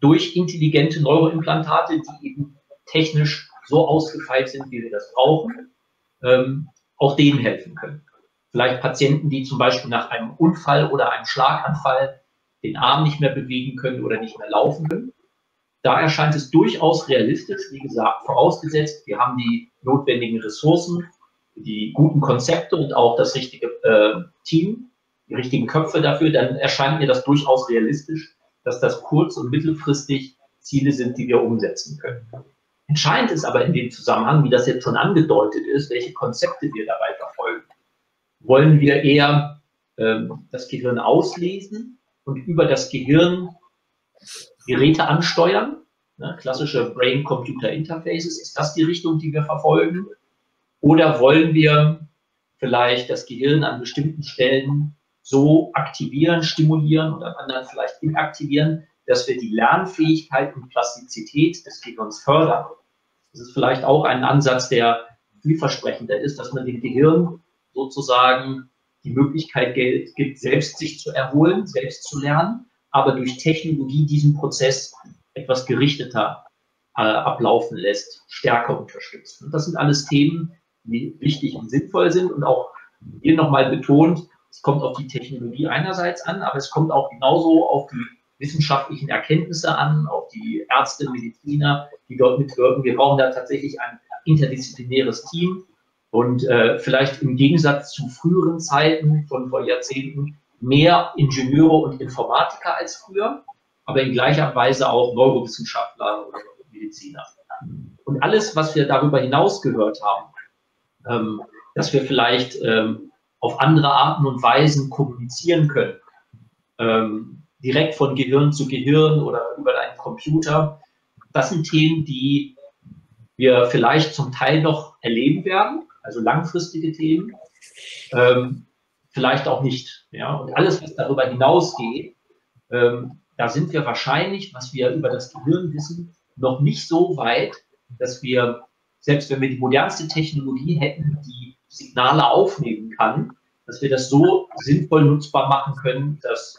durch intelligente Neuroimplantate, die eben technisch so ausgefeilt sind, wie wir das brauchen, ähm, auch denen helfen können. Vielleicht Patienten, die zum Beispiel nach einem Unfall oder einem Schlaganfall den Arm nicht mehr bewegen können oder nicht mehr laufen können. Da erscheint es durchaus realistisch, wie gesagt, vorausgesetzt, wir haben die notwendigen Ressourcen, die guten Konzepte und auch das richtige äh, Team, die richtigen Köpfe dafür, dann erscheint mir das durchaus realistisch, dass das kurz- und mittelfristig Ziele sind, die wir umsetzen können. Entscheidend ist aber in dem Zusammenhang, wie das jetzt schon angedeutet ist, welche Konzepte wir dabei. Wollen wir eher ähm, das Gehirn auslesen und über das Gehirn Geräte ansteuern? Ne, klassische Brain-Computer-Interfaces, ist das die Richtung, die wir verfolgen? Oder wollen wir vielleicht das Gehirn an bestimmten Stellen so aktivieren, stimulieren und an anderen vielleicht inaktivieren, dass wir die Lernfähigkeit und Plastizität des Gehirns fördern. Das ist vielleicht auch ein Ansatz, der vielversprechender ist, dass man dem Gehirn sozusagen die Möglichkeit gibt, selbst sich zu erholen, selbst zu lernen, aber durch Technologie diesen Prozess etwas gerichteter äh, ablaufen lässt, stärker unterstützt. Und das sind alles Themen, die wichtig und sinnvoll sind und auch hier nochmal betont, es kommt auf die Technologie einerseits an, aber es kommt auch genauso auf die wissenschaftlichen Erkenntnisse an, auf die Ärzte, Mediziner, die dort mitwirken. Wir brauchen da tatsächlich ein interdisziplinäres Team und äh, vielleicht im Gegensatz zu früheren Zeiten von vor Jahrzehnten mehr Ingenieure und Informatiker als früher, aber in gleicher Weise auch Neurowissenschaftler oder Mediziner. Und alles, was wir darüber hinaus gehört haben, ähm, dass wir vielleicht ähm, auf andere Arten und Weisen kommunizieren können, ähm, direkt von Gehirn zu Gehirn oder über einen Computer. Das sind Themen, die wir vielleicht zum Teil noch erleben werden, also langfristige Themen, ähm, vielleicht auch nicht. Ja? Und alles, was darüber hinausgeht, ähm, da sind wir wahrscheinlich, was wir über das Gehirn wissen, noch nicht so weit, dass wir, selbst wenn wir die modernste Technologie hätten, die Signale aufnehmen kann, dass wir das so sinnvoll nutzbar machen können, dass,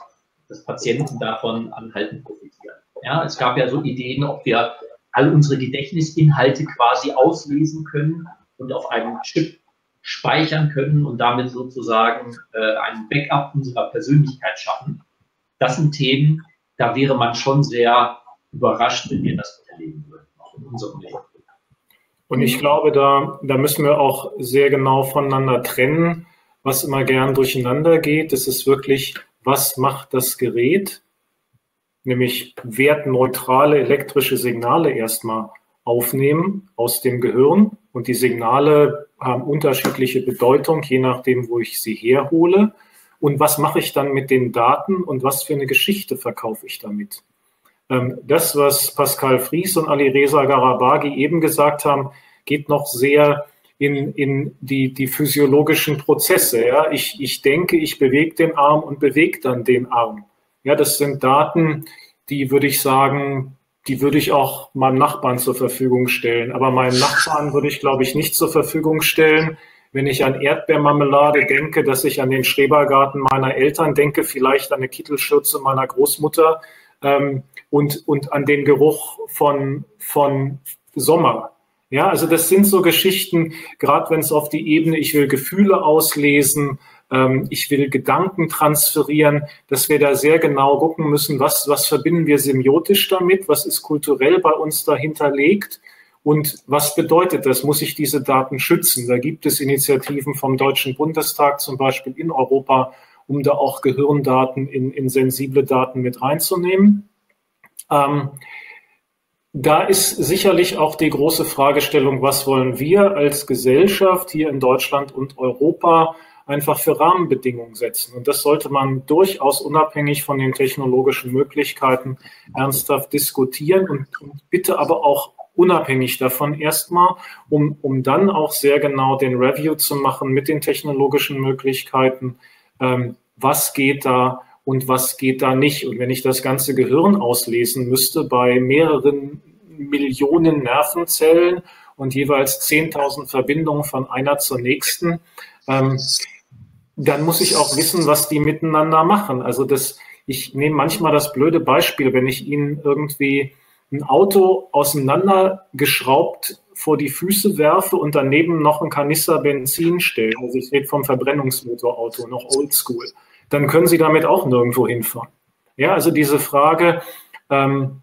dass Patienten davon anhalten profitieren. Ja, es gab ja so Ideen, ob wir all unsere Gedächtnisinhalte quasi auslesen können und auf einem Chip speichern können und damit sozusagen äh, ein Backup unserer Persönlichkeit schaffen. Das sind Themen, da wäre man schon sehr überrascht, wenn wir das erleben würden, auch in unserem Leben. Und ich glaube, da, da müssen wir auch sehr genau voneinander trennen, was immer gern durcheinander geht. Das ist wirklich, was macht das Gerät? Nämlich wertneutrale elektrische Signale erstmal aufnehmen aus dem Gehirn. Und die Signale haben unterschiedliche Bedeutung, je nachdem, wo ich sie herhole. Und was mache ich dann mit den Daten und was für eine Geschichte verkaufe ich damit? Ähm, das, was Pascal Fries und Alireza Garabagi eben gesagt haben, geht noch sehr in, in die, die physiologischen Prozesse. Ja? Ich, ich denke, ich bewege den Arm und bewege dann den Arm. Ja, das sind Daten, die würde ich sagen, die würde ich auch meinem Nachbarn zur Verfügung stellen. Aber meinem Nachbarn würde ich, glaube ich, nicht zur Verfügung stellen, wenn ich an Erdbeermarmelade denke, dass ich an den Schrebergarten meiner Eltern denke, vielleicht an eine Kittelschürze meiner Großmutter ähm, und, und an den Geruch von, von Sommer. Ja, also das sind so Geschichten, gerade wenn es auf die Ebene, ich will Gefühle auslesen, ähm, ich will Gedanken transferieren, dass wir da sehr genau gucken müssen, was, was verbinden wir semiotisch damit, was ist kulturell bei uns dahinterlegt Und was bedeutet das? Muss ich diese Daten schützen? Da gibt es Initiativen vom Deutschen Bundestag zum Beispiel in Europa, um da auch Gehirndaten in, in sensible Daten mit reinzunehmen. Ähm, da ist sicherlich auch die große Fragestellung, was wollen wir als Gesellschaft hier in Deutschland und Europa einfach für Rahmenbedingungen setzen. Und das sollte man durchaus unabhängig von den technologischen Möglichkeiten ernsthaft diskutieren und, und bitte aber auch unabhängig davon erstmal, um, um dann auch sehr genau den Review zu machen mit den technologischen Möglichkeiten, ähm, was geht da und was geht da nicht. Und wenn ich das ganze Gehirn auslesen müsste bei mehreren Millionen Nervenzellen und jeweils 10.000 Verbindungen von einer zur nächsten, ähm, dann muss ich auch wissen, was die miteinander machen. Also das, ich nehme manchmal das blöde Beispiel, wenn ich Ihnen irgendwie ein Auto auseinandergeschraubt vor die Füße werfe und daneben noch ein Kanister Benzin stelle. Also ich rede vom Verbrennungsmotorauto, noch oldschool. Dann können Sie damit auch nirgendwo hinfahren. Ja, also diese Frage, ähm,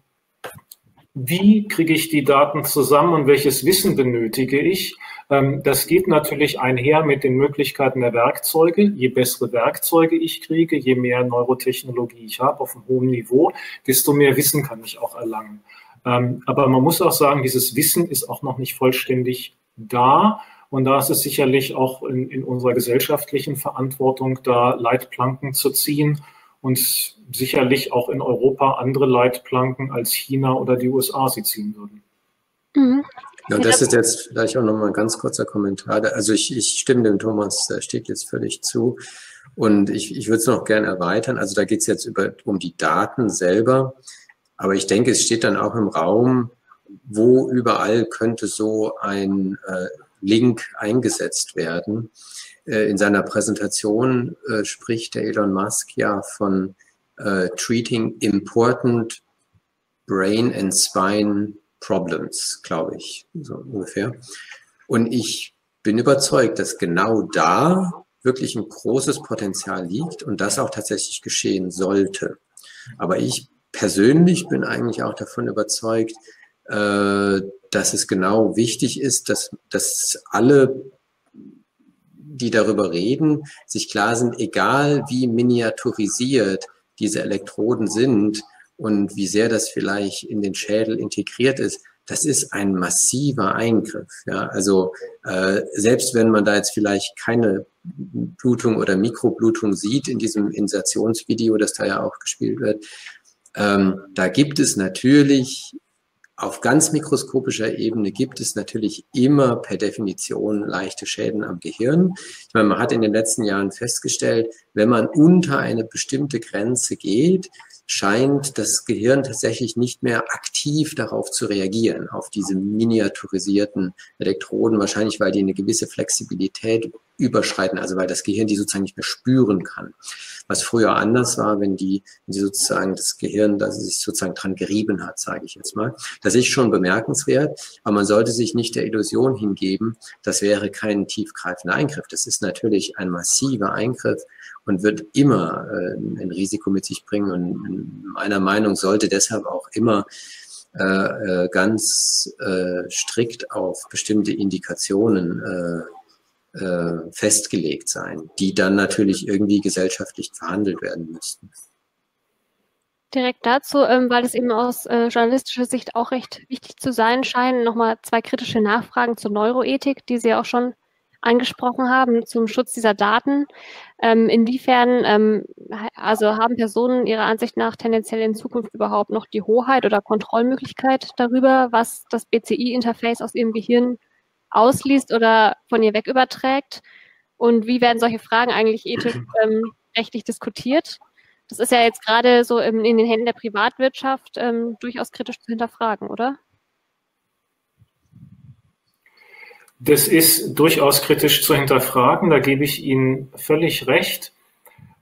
wie kriege ich die Daten zusammen und welches Wissen benötige ich? Ähm, das geht natürlich einher mit den Möglichkeiten der Werkzeuge. Je bessere Werkzeuge ich kriege, je mehr Neurotechnologie ich habe auf einem hohen Niveau, desto mehr Wissen kann ich auch erlangen. Ähm, aber man muss auch sagen, dieses Wissen ist auch noch nicht vollständig da. Und da ist es sicherlich auch in, in unserer gesellschaftlichen Verantwortung, da Leitplanken zu ziehen und sicherlich auch in Europa andere Leitplanken als China oder die USA sie ziehen würden. Ja, das ist jetzt vielleicht auch nochmal ein ganz kurzer Kommentar. Also ich, ich stimme dem Thomas steht jetzt völlig zu. Und ich, ich würde es noch gerne erweitern. Also da geht es jetzt über, um die Daten selber. Aber ich denke, es steht dann auch im Raum, wo überall könnte so ein äh, Link eingesetzt werden. Äh, in seiner Präsentation äh, spricht der Elon Musk ja von äh, Treating Important Brain and Spine Problems, glaube ich, so ungefähr. Und ich bin überzeugt, dass genau da wirklich ein großes Potenzial liegt und das auch tatsächlich geschehen sollte. Aber ich persönlich bin eigentlich auch davon überzeugt, äh, dass es genau wichtig ist, dass, dass alle, die darüber reden, sich klar sind, egal wie miniaturisiert diese Elektroden sind, und wie sehr das vielleicht in den Schädel integriert ist, das ist ein massiver Eingriff. Ja, also äh, selbst wenn man da jetzt vielleicht keine Blutung oder Mikroblutung sieht in diesem Insertionsvideo, das da ja auch gespielt wird, ähm, da gibt es natürlich auf ganz mikroskopischer Ebene gibt es natürlich immer per Definition leichte Schäden am Gehirn. Ich meine, man hat in den letzten Jahren festgestellt, wenn man unter eine bestimmte Grenze geht, scheint das Gehirn tatsächlich nicht mehr aktiv darauf zu reagieren, auf diese miniaturisierten Elektroden, wahrscheinlich weil die eine gewisse Flexibilität überschreiten, also weil das Gehirn die sozusagen nicht mehr spüren kann. Was früher anders war, wenn die, wenn die sozusagen das Gehirn, das sich sozusagen dran gerieben hat, sage ich jetzt mal. Das ist schon bemerkenswert, aber man sollte sich nicht der Illusion hingeben, das wäre kein tiefgreifender Eingriff. Das ist natürlich ein massiver Eingriff und wird immer äh, ein Risiko mit sich bringen. Und meiner Meinung sollte deshalb auch immer äh, äh, ganz äh, strikt auf bestimmte Indikationen äh, äh, festgelegt sein, die dann natürlich irgendwie gesellschaftlich verhandelt werden müssten. Direkt dazu, ähm, weil es eben aus äh, journalistischer Sicht auch recht wichtig zu sein scheint, nochmal zwei kritische Nachfragen zur Neuroethik, die Sie auch schon angesprochen haben zum Schutz dieser Daten. Ähm, inwiefern, ähm, also haben Personen Ihrer Ansicht nach tendenziell in Zukunft überhaupt noch die Hoheit oder Kontrollmöglichkeit darüber, was das BCI-Interface aus ihrem Gehirn ausliest oder von ihr weg überträgt? Und wie werden solche Fragen eigentlich ethisch ähm, rechtlich diskutiert? Das ist ja jetzt gerade so in, in den Händen der Privatwirtschaft ähm, durchaus kritisch zu hinterfragen, oder? Das ist durchaus kritisch zu hinterfragen, da gebe ich Ihnen völlig recht.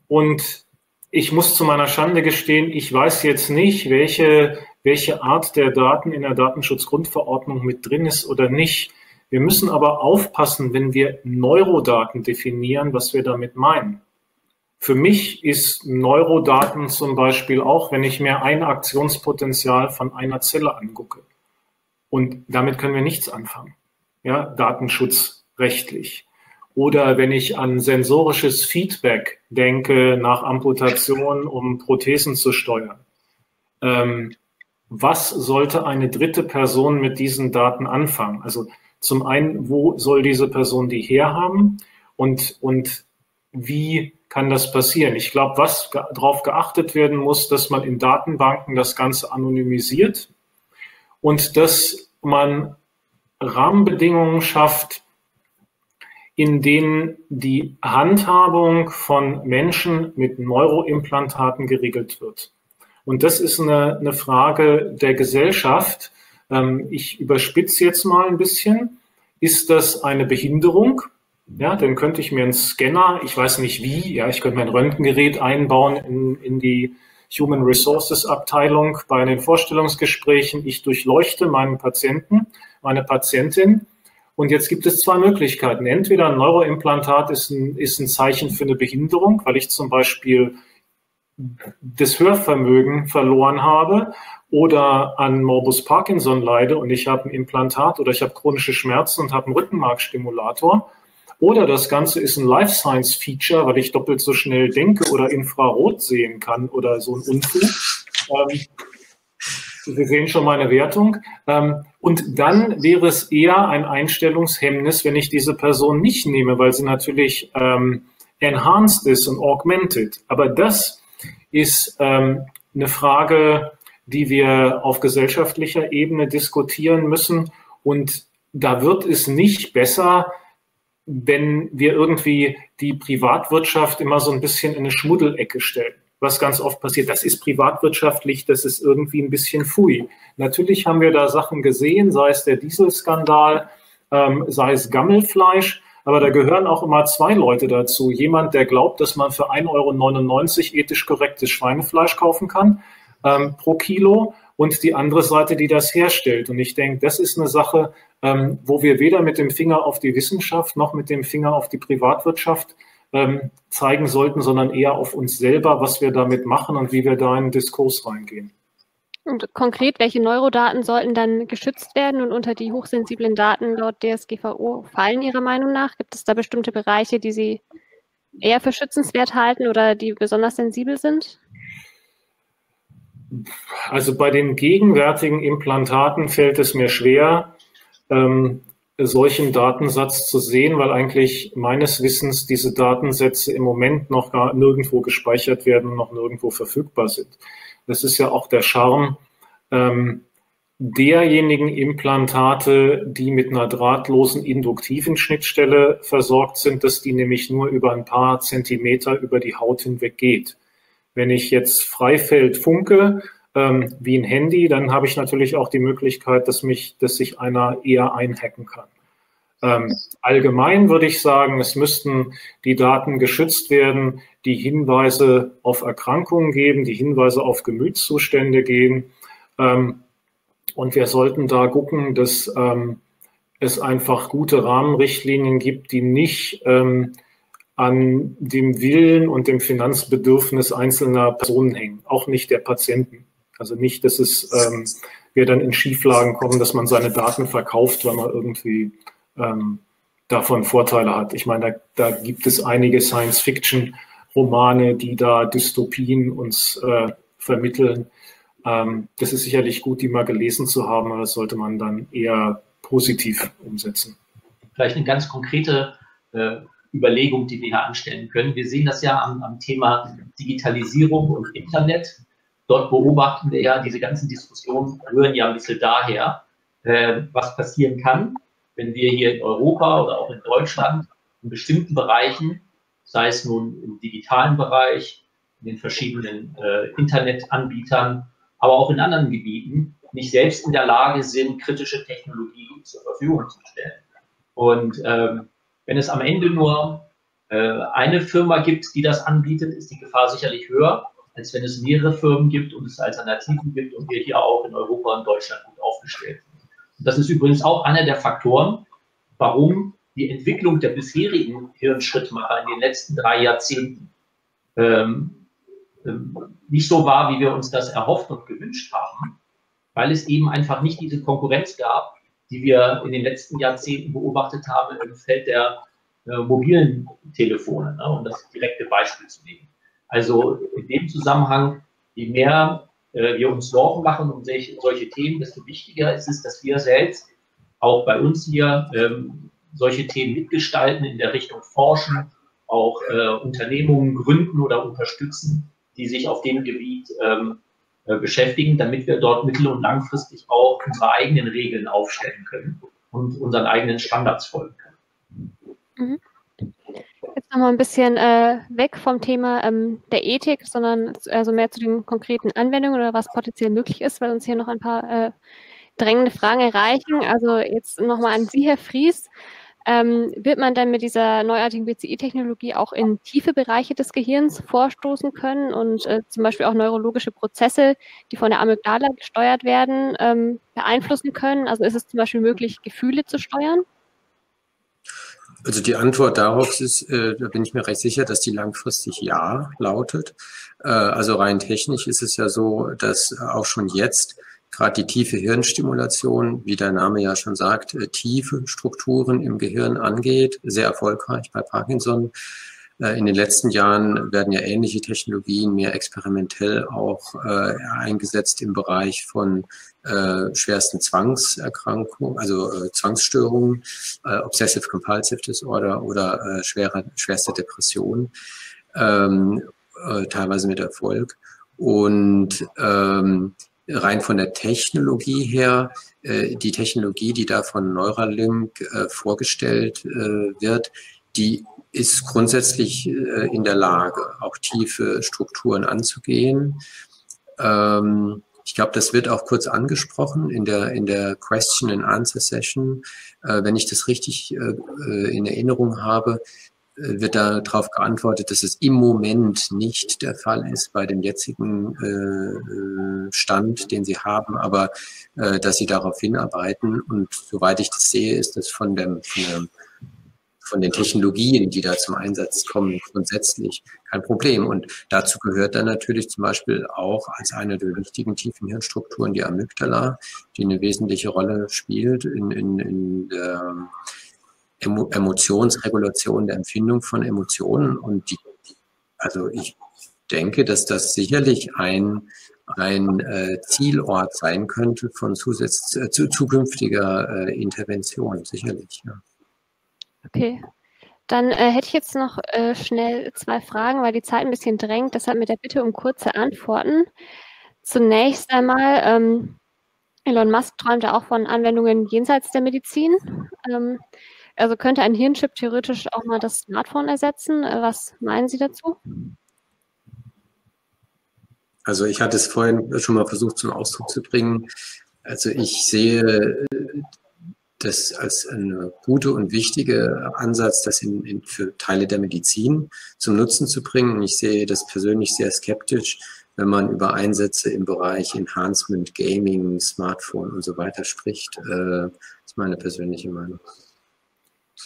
Und ich muss zu meiner Schande gestehen, ich weiß jetzt nicht, welche, welche Art der Daten in der Datenschutzgrundverordnung mit drin ist oder nicht. Wir müssen aber aufpassen, wenn wir Neurodaten definieren, was wir damit meinen. Für mich ist Neurodaten zum Beispiel auch, wenn ich mir ein Aktionspotenzial von einer Zelle angucke. Und damit können wir nichts anfangen. Ja, datenschutzrechtlich. Oder wenn ich an sensorisches Feedback denke nach Amputation, um Prothesen zu steuern. Ähm, was sollte eine dritte Person mit diesen Daten anfangen? Also zum einen, wo soll diese Person die herhaben und, und wie kann das passieren? Ich glaube, was darauf geachtet werden muss, dass man in Datenbanken das Ganze anonymisiert und dass man Rahmenbedingungen schafft, in denen die Handhabung von Menschen mit Neuroimplantaten geregelt wird. Und das ist eine, eine Frage der Gesellschaft. Ähm, ich überspitze jetzt mal ein bisschen. Ist das eine Behinderung? Ja, dann könnte ich mir einen Scanner, ich weiß nicht wie, ja, ich könnte mein Röntgengerät einbauen in, in die Human Resources Abteilung bei den Vorstellungsgesprächen. Ich durchleuchte meinen Patienten, meine Patientin und jetzt gibt es zwei Möglichkeiten. Entweder ein Neuroimplantat ist ein, ist ein Zeichen für eine Behinderung, weil ich zum Beispiel das Hörvermögen verloren habe oder an Morbus Parkinson leide und ich habe ein Implantat oder ich habe chronische Schmerzen und habe einen Rückenmarkstimulator. Oder das Ganze ist ein Life Science Feature, weil ich doppelt so schnell denke oder Infrarot sehen kann oder so ein Unfug. Ähm, Sie sehen schon meine Wertung. Ähm, und dann wäre es eher ein Einstellungshemmnis, wenn ich diese Person nicht nehme, weil sie natürlich ähm, enhanced ist und augmented. Aber das ist ähm, eine Frage, die wir auf gesellschaftlicher Ebene diskutieren müssen. Und da wird es nicht besser, wenn wir irgendwie die Privatwirtschaft immer so ein bisschen in eine Schmuddelecke stellen was ganz oft passiert. Das ist privatwirtschaftlich, das ist irgendwie ein bisschen fui. Natürlich haben wir da Sachen gesehen, sei es der Dieselskandal, ähm, sei es Gammelfleisch, aber da gehören auch immer zwei Leute dazu. Jemand, der glaubt, dass man für 1,99 Euro ethisch korrektes Schweinefleisch kaufen kann ähm, pro Kilo und die andere Seite, die das herstellt. Und ich denke, das ist eine Sache, ähm, wo wir weder mit dem Finger auf die Wissenschaft noch mit dem Finger auf die Privatwirtschaft ähm, zeigen sollten, sondern eher auf uns selber, was wir damit machen und wie wir da in den Diskurs reingehen. Und konkret, welche Neurodaten sollten dann geschützt werden und unter die hochsensiblen Daten laut DSGVO fallen Ihrer Meinung nach? Gibt es da bestimmte Bereiche, die Sie eher für schützenswert halten oder die besonders sensibel sind? Also bei den gegenwärtigen Implantaten fällt es mir schwer, ähm, solchen Datensatz zu sehen, weil eigentlich meines Wissens diese Datensätze im Moment noch gar nirgendwo gespeichert werden und noch nirgendwo verfügbar sind. Das ist ja auch der Charme ähm, derjenigen Implantate, die mit einer drahtlosen induktiven Schnittstelle versorgt sind, dass die nämlich nur über ein paar Zentimeter über die Haut hinweg geht. Wenn ich jetzt Freifeld funke, ähm, wie ein Handy, dann habe ich natürlich auch die Möglichkeit, dass mich, dass sich einer eher einhacken kann. Ähm, allgemein würde ich sagen, es müssten die Daten geschützt werden, die Hinweise auf Erkrankungen geben, die Hinweise auf Gemütszustände geben. Ähm, und wir sollten da gucken, dass ähm, es einfach gute Rahmenrichtlinien gibt, die nicht ähm, an dem Willen und dem Finanzbedürfnis einzelner Personen hängen, auch nicht der Patienten. Also nicht, dass es ähm, wir dann in Schieflagen kommen, dass man seine Daten verkauft, weil man irgendwie ähm, davon Vorteile hat. Ich meine, da, da gibt es einige Science-Fiction-Romane, die da Dystopien uns äh, vermitteln. Ähm, das ist sicherlich gut, die mal gelesen zu haben, aber das sollte man dann eher positiv umsetzen. Vielleicht eine ganz konkrete äh, Überlegung, die wir hier anstellen können. Wir sehen das ja am, am Thema Digitalisierung und Internet dort beobachten wir ja, diese ganzen Diskussionen rühren ja ein bisschen daher, äh, was passieren kann, wenn wir hier in Europa oder auch in Deutschland in bestimmten Bereichen, sei es nun im digitalen Bereich, in den verschiedenen äh, Internetanbietern, aber auch in anderen Gebieten, nicht selbst in der Lage sind, kritische Technologie zur Verfügung zu stellen. Und ähm, wenn es am Ende nur äh, eine Firma gibt, die das anbietet, ist die Gefahr sicherlich höher, als wenn es mehrere Firmen gibt und es Alternativen gibt und wir hier auch in Europa und Deutschland gut aufgestellt sind. Und das ist übrigens auch einer der Faktoren, warum die Entwicklung der bisherigen Hirnschrittmacher in den letzten drei Jahrzehnten ähm, ähm, nicht so war, wie wir uns das erhofft und gewünscht haben. weil es eben einfach nicht diese Konkurrenz gab, die wir in den letzten Jahrzehnten beobachtet haben im Feld der äh, mobilen Telefone, ne, um das direkte Beispiel zu nehmen. Also in dem Zusammenhang, je mehr äh, wir uns Sorgen machen um solche, solche, Themen, desto wichtiger ist es, dass wir selbst auch bei uns hier ähm, solche Themen mitgestalten, in der Richtung forschen, auch äh, Unternehmungen gründen oder unterstützen, die sich auf dem Gebiet ähm, äh, beschäftigen, damit wir dort mittel- und langfristig auch unsere eigenen Regeln aufstellen können und unseren eigenen Standards folgen können. Mhm. Jetzt nochmal ein bisschen äh, weg vom Thema ähm, der Ethik, sondern also mehr zu den konkreten Anwendungen oder was potenziell möglich ist, weil uns hier noch ein paar äh, drängende Fragen erreichen. Also jetzt nochmal an Sie, Herr Fries. Ähm, wird man dann mit dieser neuartigen BCI-Technologie auch in tiefe Bereiche des Gehirns vorstoßen können und äh, zum Beispiel auch neurologische Prozesse, die von der Amygdala gesteuert werden, ähm, beeinflussen können? Also ist es zum Beispiel möglich, Gefühle zu steuern? Also die Antwort darauf ist, äh, da bin ich mir recht sicher, dass die langfristig ja lautet. Äh, also rein technisch ist es ja so, dass auch schon jetzt gerade die tiefe Hirnstimulation, wie der Name ja schon sagt, äh, tiefe Strukturen im Gehirn angeht, sehr erfolgreich bei Parkinson. Äh, in den letzten Jahren werden ja ähnliche Technologien mehr experimentell auch äh, eingesetzt im Bereich von äh, schwersten Zwangserkrankungen, also äh, Zwangsstörungen, äh, Obsessive Compulsive Disorder oder äh, schwere, schwerste Depressionen, ähm, äh, teilweise mit Erfolg. Und ähm, rein von der Technologie her, die Technologie, die da von Neuralink vorgestellt wird, die ist grundsätzlich äh, in der Lage, auch tiefe Strukturen anzugehen. Ähm, ich glaube, das wird auch kurz angesprochen in der, in der Question and Answer Session. Äh, wenn ich das richtig äh, in Erinnerung habe, wird darauf geantwortet, dass es im Moment nicht der Fall ist bei dem jetzigen Stand, den sie haben, aber dass sie darauf hinarbeiten. Und soweit ich das sehe, ist das von dem, von dem von den Technologien, die da zum Einsatz kommen, grundsätzlich kein Problem. Und dazu gehört dann natürlich zum Beispiel auch als eine der wichtigen tiefen Hirnstrukturen die Amygdala, die eine wesentliche Rolle spielt in, in, in der Emotionsregulation der Empfindung von Emotionen. Und die, also ich denke, dass das sicherlich ein, ein äh, Zielort sein könnte von zusatz, äh, zu, zukünftiger äh, Intervention, sicherlich. Ja. Okay. Dann äh, hätte ich jetzt noch äh, schnell zwei Fragen, weil die Zeit ein bisschen drängt. Deshalb mit der Bitte um kurze Antworten. Zunächst einmal, ähm, Elon Musk träumt ja auch von Anwendungen jenseits der Medizin. Ähm, also könnte ein Hirnchip theoretisch auch mal das Smartphone ersetzen. Äh, was meinen Sie dazu? Also ich hatte es vorhin schon mal versucht zum Ausdruck zu bringen. Also ich sehe das als eine gute und wichtige Ansatz, das in, in, für Teile der Medizin zum Nutzen zu bringen. Ich sehe das persönlich sehr skeptisch, wenn man über Einsätze im Bereich Enhancement, Gaming, Smartphone und so weiter spricht. Äh, das ist meine persönliche Meinung.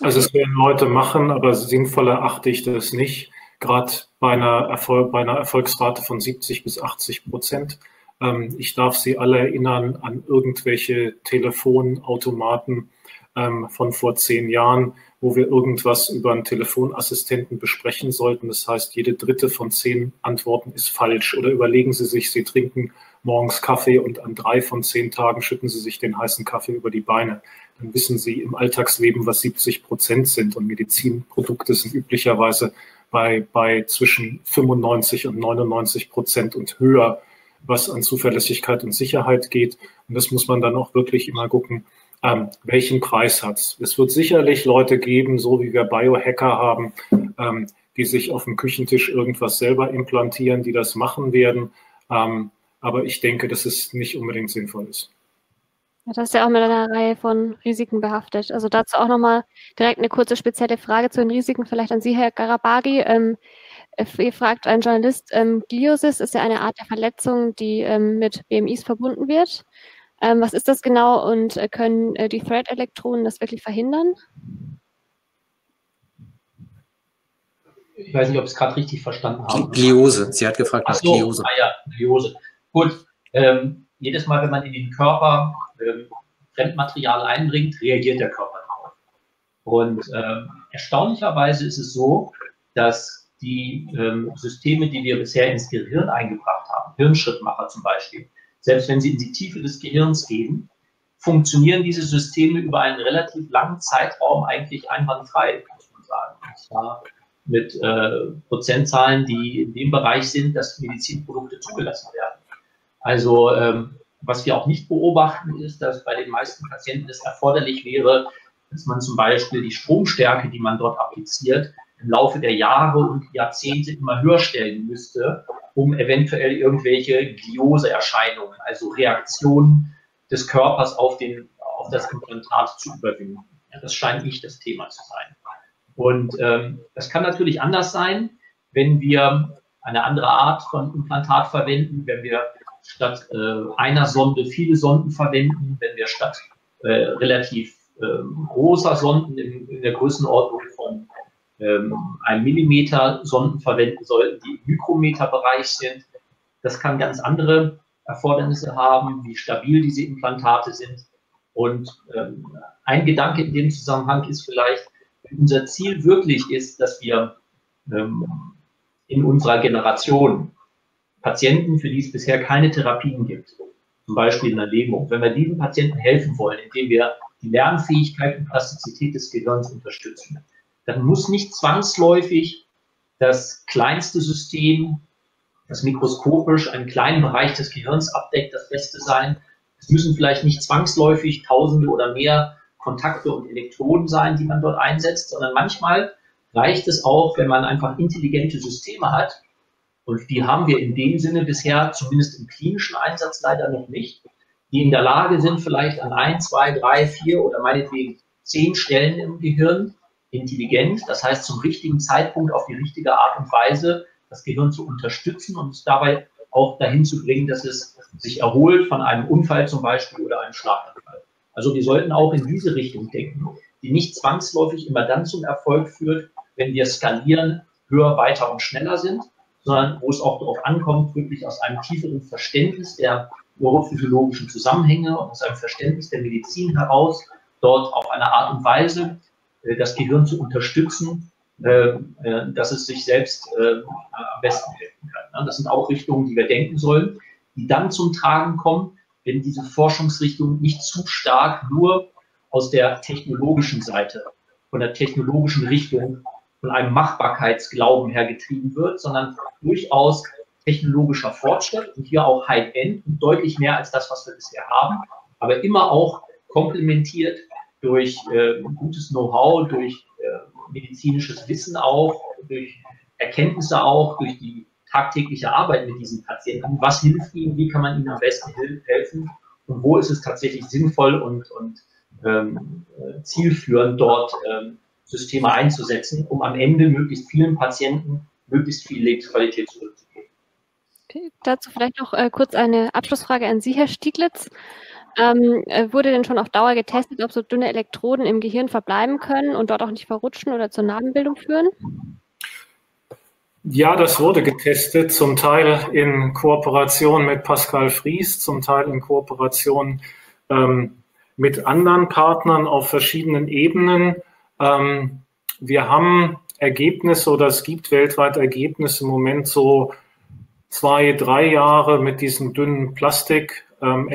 Also es werden Leute machen, aber sinnvoller achte ich das nicht. Gerade bei einer, Erfolg, bei einer Erfolgsrate von 70 bis 80 Prozent. Ähm, ich darf Sie alle erinnern an irgendwelche Telefonautomaten ähm, von vor zehn Jahren, wo wir irgendwas über einen Telefonassistenten besprechen sollten. Das heißt, jede dritte von zehn Antworten ist falsch. Oder überlegen Sie sich, Sie trinken morgens Kaffee und an drei von zehn Tagen schütten Sie sich den heißen Kaffee über die Beine. Dann wissen Sie im Alltagsleben, was 70 Prozent sind. Und Medizinprodukte sind üblicherweise bei, bei zwischen 95 und 99 Prozent und höher was an Zuverlässigkeit und Sicherheit geht. Und das muss man dann auch wirklich immer gucken, ähm, welchen Preis hat es. Es wird sicherlich Leute geben, so wie wir Biohacker haben, ähm, die sich auf dem Küchentisch irgendwas selber implantieren, die das machen werden. Ähm, aber ich denke, dass es nicht unbedingt sinnvoll ist. Ja, das ist ja auch mit einer Reihe von Risiken behaftet. Also dazu auch nochmal direkt eine kurze spezielle Frage zu den Risiken, vielleicht an Sie, Herr Garabagi. Hier fragt ein Journalist, ähm, Gliosis ist ja eine Art der Verletzung, die ähm, mit BMIs verbunden wird. Ähm, was ist das genau und äh, können äh, die Thread-Elektronen das wirklich verhindern? Ich weiß nicht, ob ich es gerade richtig verstanden habe. Gliose. Sie hat gefragt, was so, Gliose. Ah ja, Gliose. Gut. Ähm, jedes Mal, wenn man in den Körper ähm, Fremdmaterial einbringt, reagiert der Körper darauf. Und ähm, erstaunlicherweise ist es so, dass die ähm, Systeme, die wir bisher ins Gehirn eingebracht haben, Hirnschrittmacher zum Beispiel, selbst wenn sie in die Tiefe des Gehirns gehen, funktionieren diese Systeme über einen relativ langen Zeitraum eigentlich einwandfrei, muss man sagen. Und zwar mit äh, Prozentzahlen, die in dem Bereich sind, dass Medizinprodukte zugelassen werden. Also ähm, was wir auch nicht beobachten, ist, dass bei den meisten Patienten es erforderlich wäre, dass man zum Beispiel die Stromstärke, die man dort appliziert, im Laufe der Jahre und Jahrzehnte immer höher stellen müsste, um eventuell irgendwelche Gliose-Erscheinungen, also Reaktionen des Körpers auf, den, auf das Implantat zu überwinden. Ja, das scheint nicht das Thema zu sein. Und ähm, das kann natürlich anders sein, wenn wir eine andere Art von Implantat verwenden, wenn wir statt äh, einer Sonde viele Sonden verwenden, wenn wir statt äh, relativ äh, großer Sonden in, in, der Größenordnung von ähm, einem Millimeter Sonden verwenden sollten, die im Mikrometerbereich sind. Das kann ganz andere Erfordernisse haben, wie stabil diese Implantate sind. Und ähm, ein Gedanke in dem Zusammenhang ist vielleicht, wenn unser Ziel wirklich ist, dass wir ähm, in unserer Generation Patienten, für die es bisher keine Therapien gibt, zum Beispiel in der Lähmung, wenn wir diesen Patienten helfen wollen, indem wir die Lernfähigkeit und Plastizität des Gehirns unterstützen, dann muss nicht zwangsläufig das kleinste System, das mikroskopisch einen kleinen Bereich des Gehirns abdeckt, das Beste sein. Es müssen vielleicht nicht zwangsläufig Tausende oder mehr Kontakte und Elektroden sein, die man dort einsetzt, sondern manchmal reicht es auch, wenn man einfach intelligente Systeme hat, und die haben wir in dem Sinne bisher, zumindest im klinischen Einsatz leider noch nicht, die in der Lage sind, vielleicht an ein, zwei, drei, vier oder meinetwegen zehn Stellen im Gehirn intelligent, das heißt zum richtigen Zeitpunkt auf die richtige Art und Weise das Gehirn zu unterstützen und es dabei auch dahin zu bringen, dass es sich erholt von einem Unfall zum Beispiel oder einem Schlaganfall. Also wir sollten auch in diese Richtung denken, die nicht zwangsläufig immer dann zum Erfolg führt, wenn wir skalieren, höher, weiter und schneller sind, sondern wo es auch darauf ankommt, wirklich aus einem tieferen Verständnis der neurophysiologischen Zusammenhänge und aus einem Verständnis der Medizin heraus dort auf eine Art und Weise das Gehirn zu unterstützen, äh, äh, dass es sich selbst am besten helfen kann. Das sind auch Richtungen, die wir denken sollen, die dann zum Tragen kommen, wenn diese Forschungsrichtung nicht zu stark nur aus der technologischen Seite, von der technologischen Richtung von einem Machbarkeitsglauben her getrieben wird, sondern durchaus technologischer Fortschritt und hier auch High-End und deutlich mehr als das, was wir bisher haben, aber immer auch komplementiert durch äh, gutes Know-how, durch äh, medizinisches Wissen auch, durch Erkenntnisse auch, durch die tagtägliche Arbeit mit diesen Patienten. Was hilft ihnen? Wie kann man ihnen am besten helfen? Und wo ist es tatsächlich sinnvoll und, und ähm, äh, zielführend, dort ähm, Systeme einzusetzen, um am Ende möglichst vielen Patienten möglichst viel Lebensqualität zurückzugeben. Okay, dazu vielleicht noch äh, kurz eine Abschlussfrage an Sie, Herr Stieglitz. Ähm, äh, wurde denn schon auf Dauer getestet, ob so dünne Elektroden im Gehirn verbleiben können und dort auch nicht verrutschen oder zur Narbenbildung führen? Ja, das wurde getestet, zum Teil in Kooperation mit Pascal Fries, zum Teil in Kooperation ähm, mit anderen Partnern auf verschiedenen Ebenen. Ähm, wir haben Ergebnisse oder es gibt weltweit Ergebnisse im Moment so zwei, drei Jahre mit diesen dünnen Plastikelektroden ähm,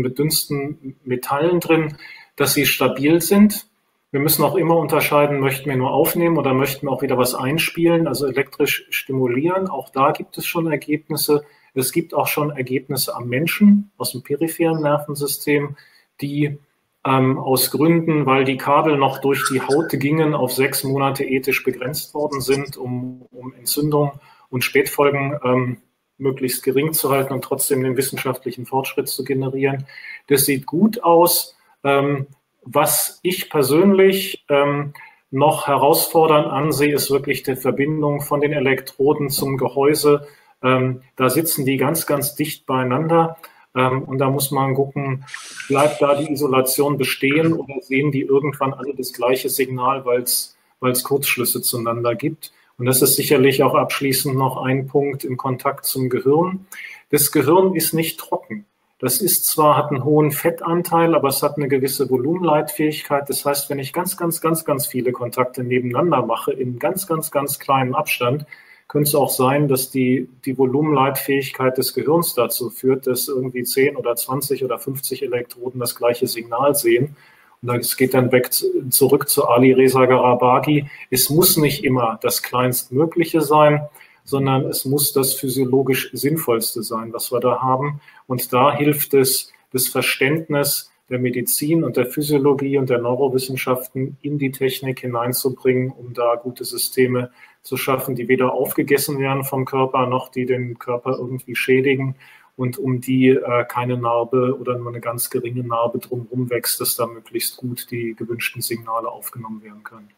mit dünnsten Metallen drin, dass sie stabil sind. Wir müssen auch immer unterscheiden, möchten wir nur aufnehmen oder möchten wir auch wieder was einspielen, also elektrisch stimulieren. Auch da gibt es schon Ergebnisse. Es gibt auch schon Ergebnisse am Menschen aus dem peripheren Nervensystem, die ähm, aus Gründen, weil die Kabel noch durch die Haut gingen, auf sechs Monate ethisch begrenzt worden sind, um, um Entzündung und Spätfolgen ähm, möglichst gering zu halten und trotzdem den wissenschaftlichen Fortschritt zu generieren. Das sieht gut aus. Ähm, was ich persönlich ähm, noch herausfordernd ansehe, ist wirklich die Verbindung von den Elektroden zum Gehäuse. Ähm, da sitzen die ganz, ganz dicht beieinander. Ähm, und da muss man gucken, bleibt da die Isolation bestehen oder sehen die irgendwann alle das gleiche Signal, weil es Kurzschlüsse zueinander gibt. Und das ist sicherlich auch abschließend noch ein Punkt im Kontakt zum Gehirn. Das Gehirn ist nicht trocken. Das ist zwar, hat einen hohen Fettanteil, aber es hat eine gewisse Volumenleitfähigkeit. Das heißt, wenn ich ganz, ganz, ganz, ganz viele Kontakte nebeneinander mache, in ganz, ganz, ganz kleinen Abstand, könnte es auch sein, dass die, die Volumenleitfähigkeit des Gehirns dazu führt, dass irgendwie 10 oder 20 oder 50 Elektroden das gleiche Signal sehen. Und es geht dann weg zurück zu Ali Reza Garabagi. Es muss nicht immer das kleinstmögliche sein, sondern es muss das physiologisch Sinnvollste sein, was wir da haben. Und da hilft es, das Verständnis der Medizin und der Physiologie und der Neurowissenschaften in die Technik hineinzubringen, um da gute Systeme zu schaffen, die weder aufgegessen werden vom Körper noch die den Körper irgendwie schädigen und um die äh, keine Narbe oder nur eine ganz geringe Narbe drumherum wächst, dass da möglichst gut die gewünschten Signale aufgenommen werden können.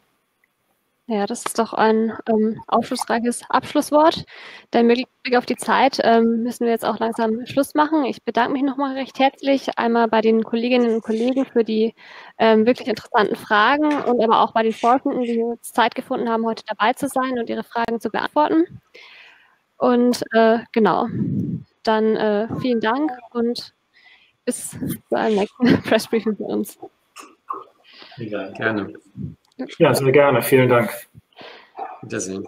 Ja, das ist doch ein ähm, aufschlussreiches Abschlusswort. Dann mit Blick auf die Zeit ähm, müssen wir jetzt auch langsam Schluss machen. Ich bedanke mich nochmal recht herzlich einmal bei den Kolleginnen und Kollegen für die ähm, wirklich interessanten Fragen und aber auch bei den Forschenden, die Zeit gefunden haben, heute dabei zu sein und ihre Fragen zu beantworten. Und äh, genau, dann äh, vielen Dank und bis zu einem nächsten Pressbriefing von uns. Ja, gerne. Ja, sehr gerne. Vielen Dank. Wiedersehen.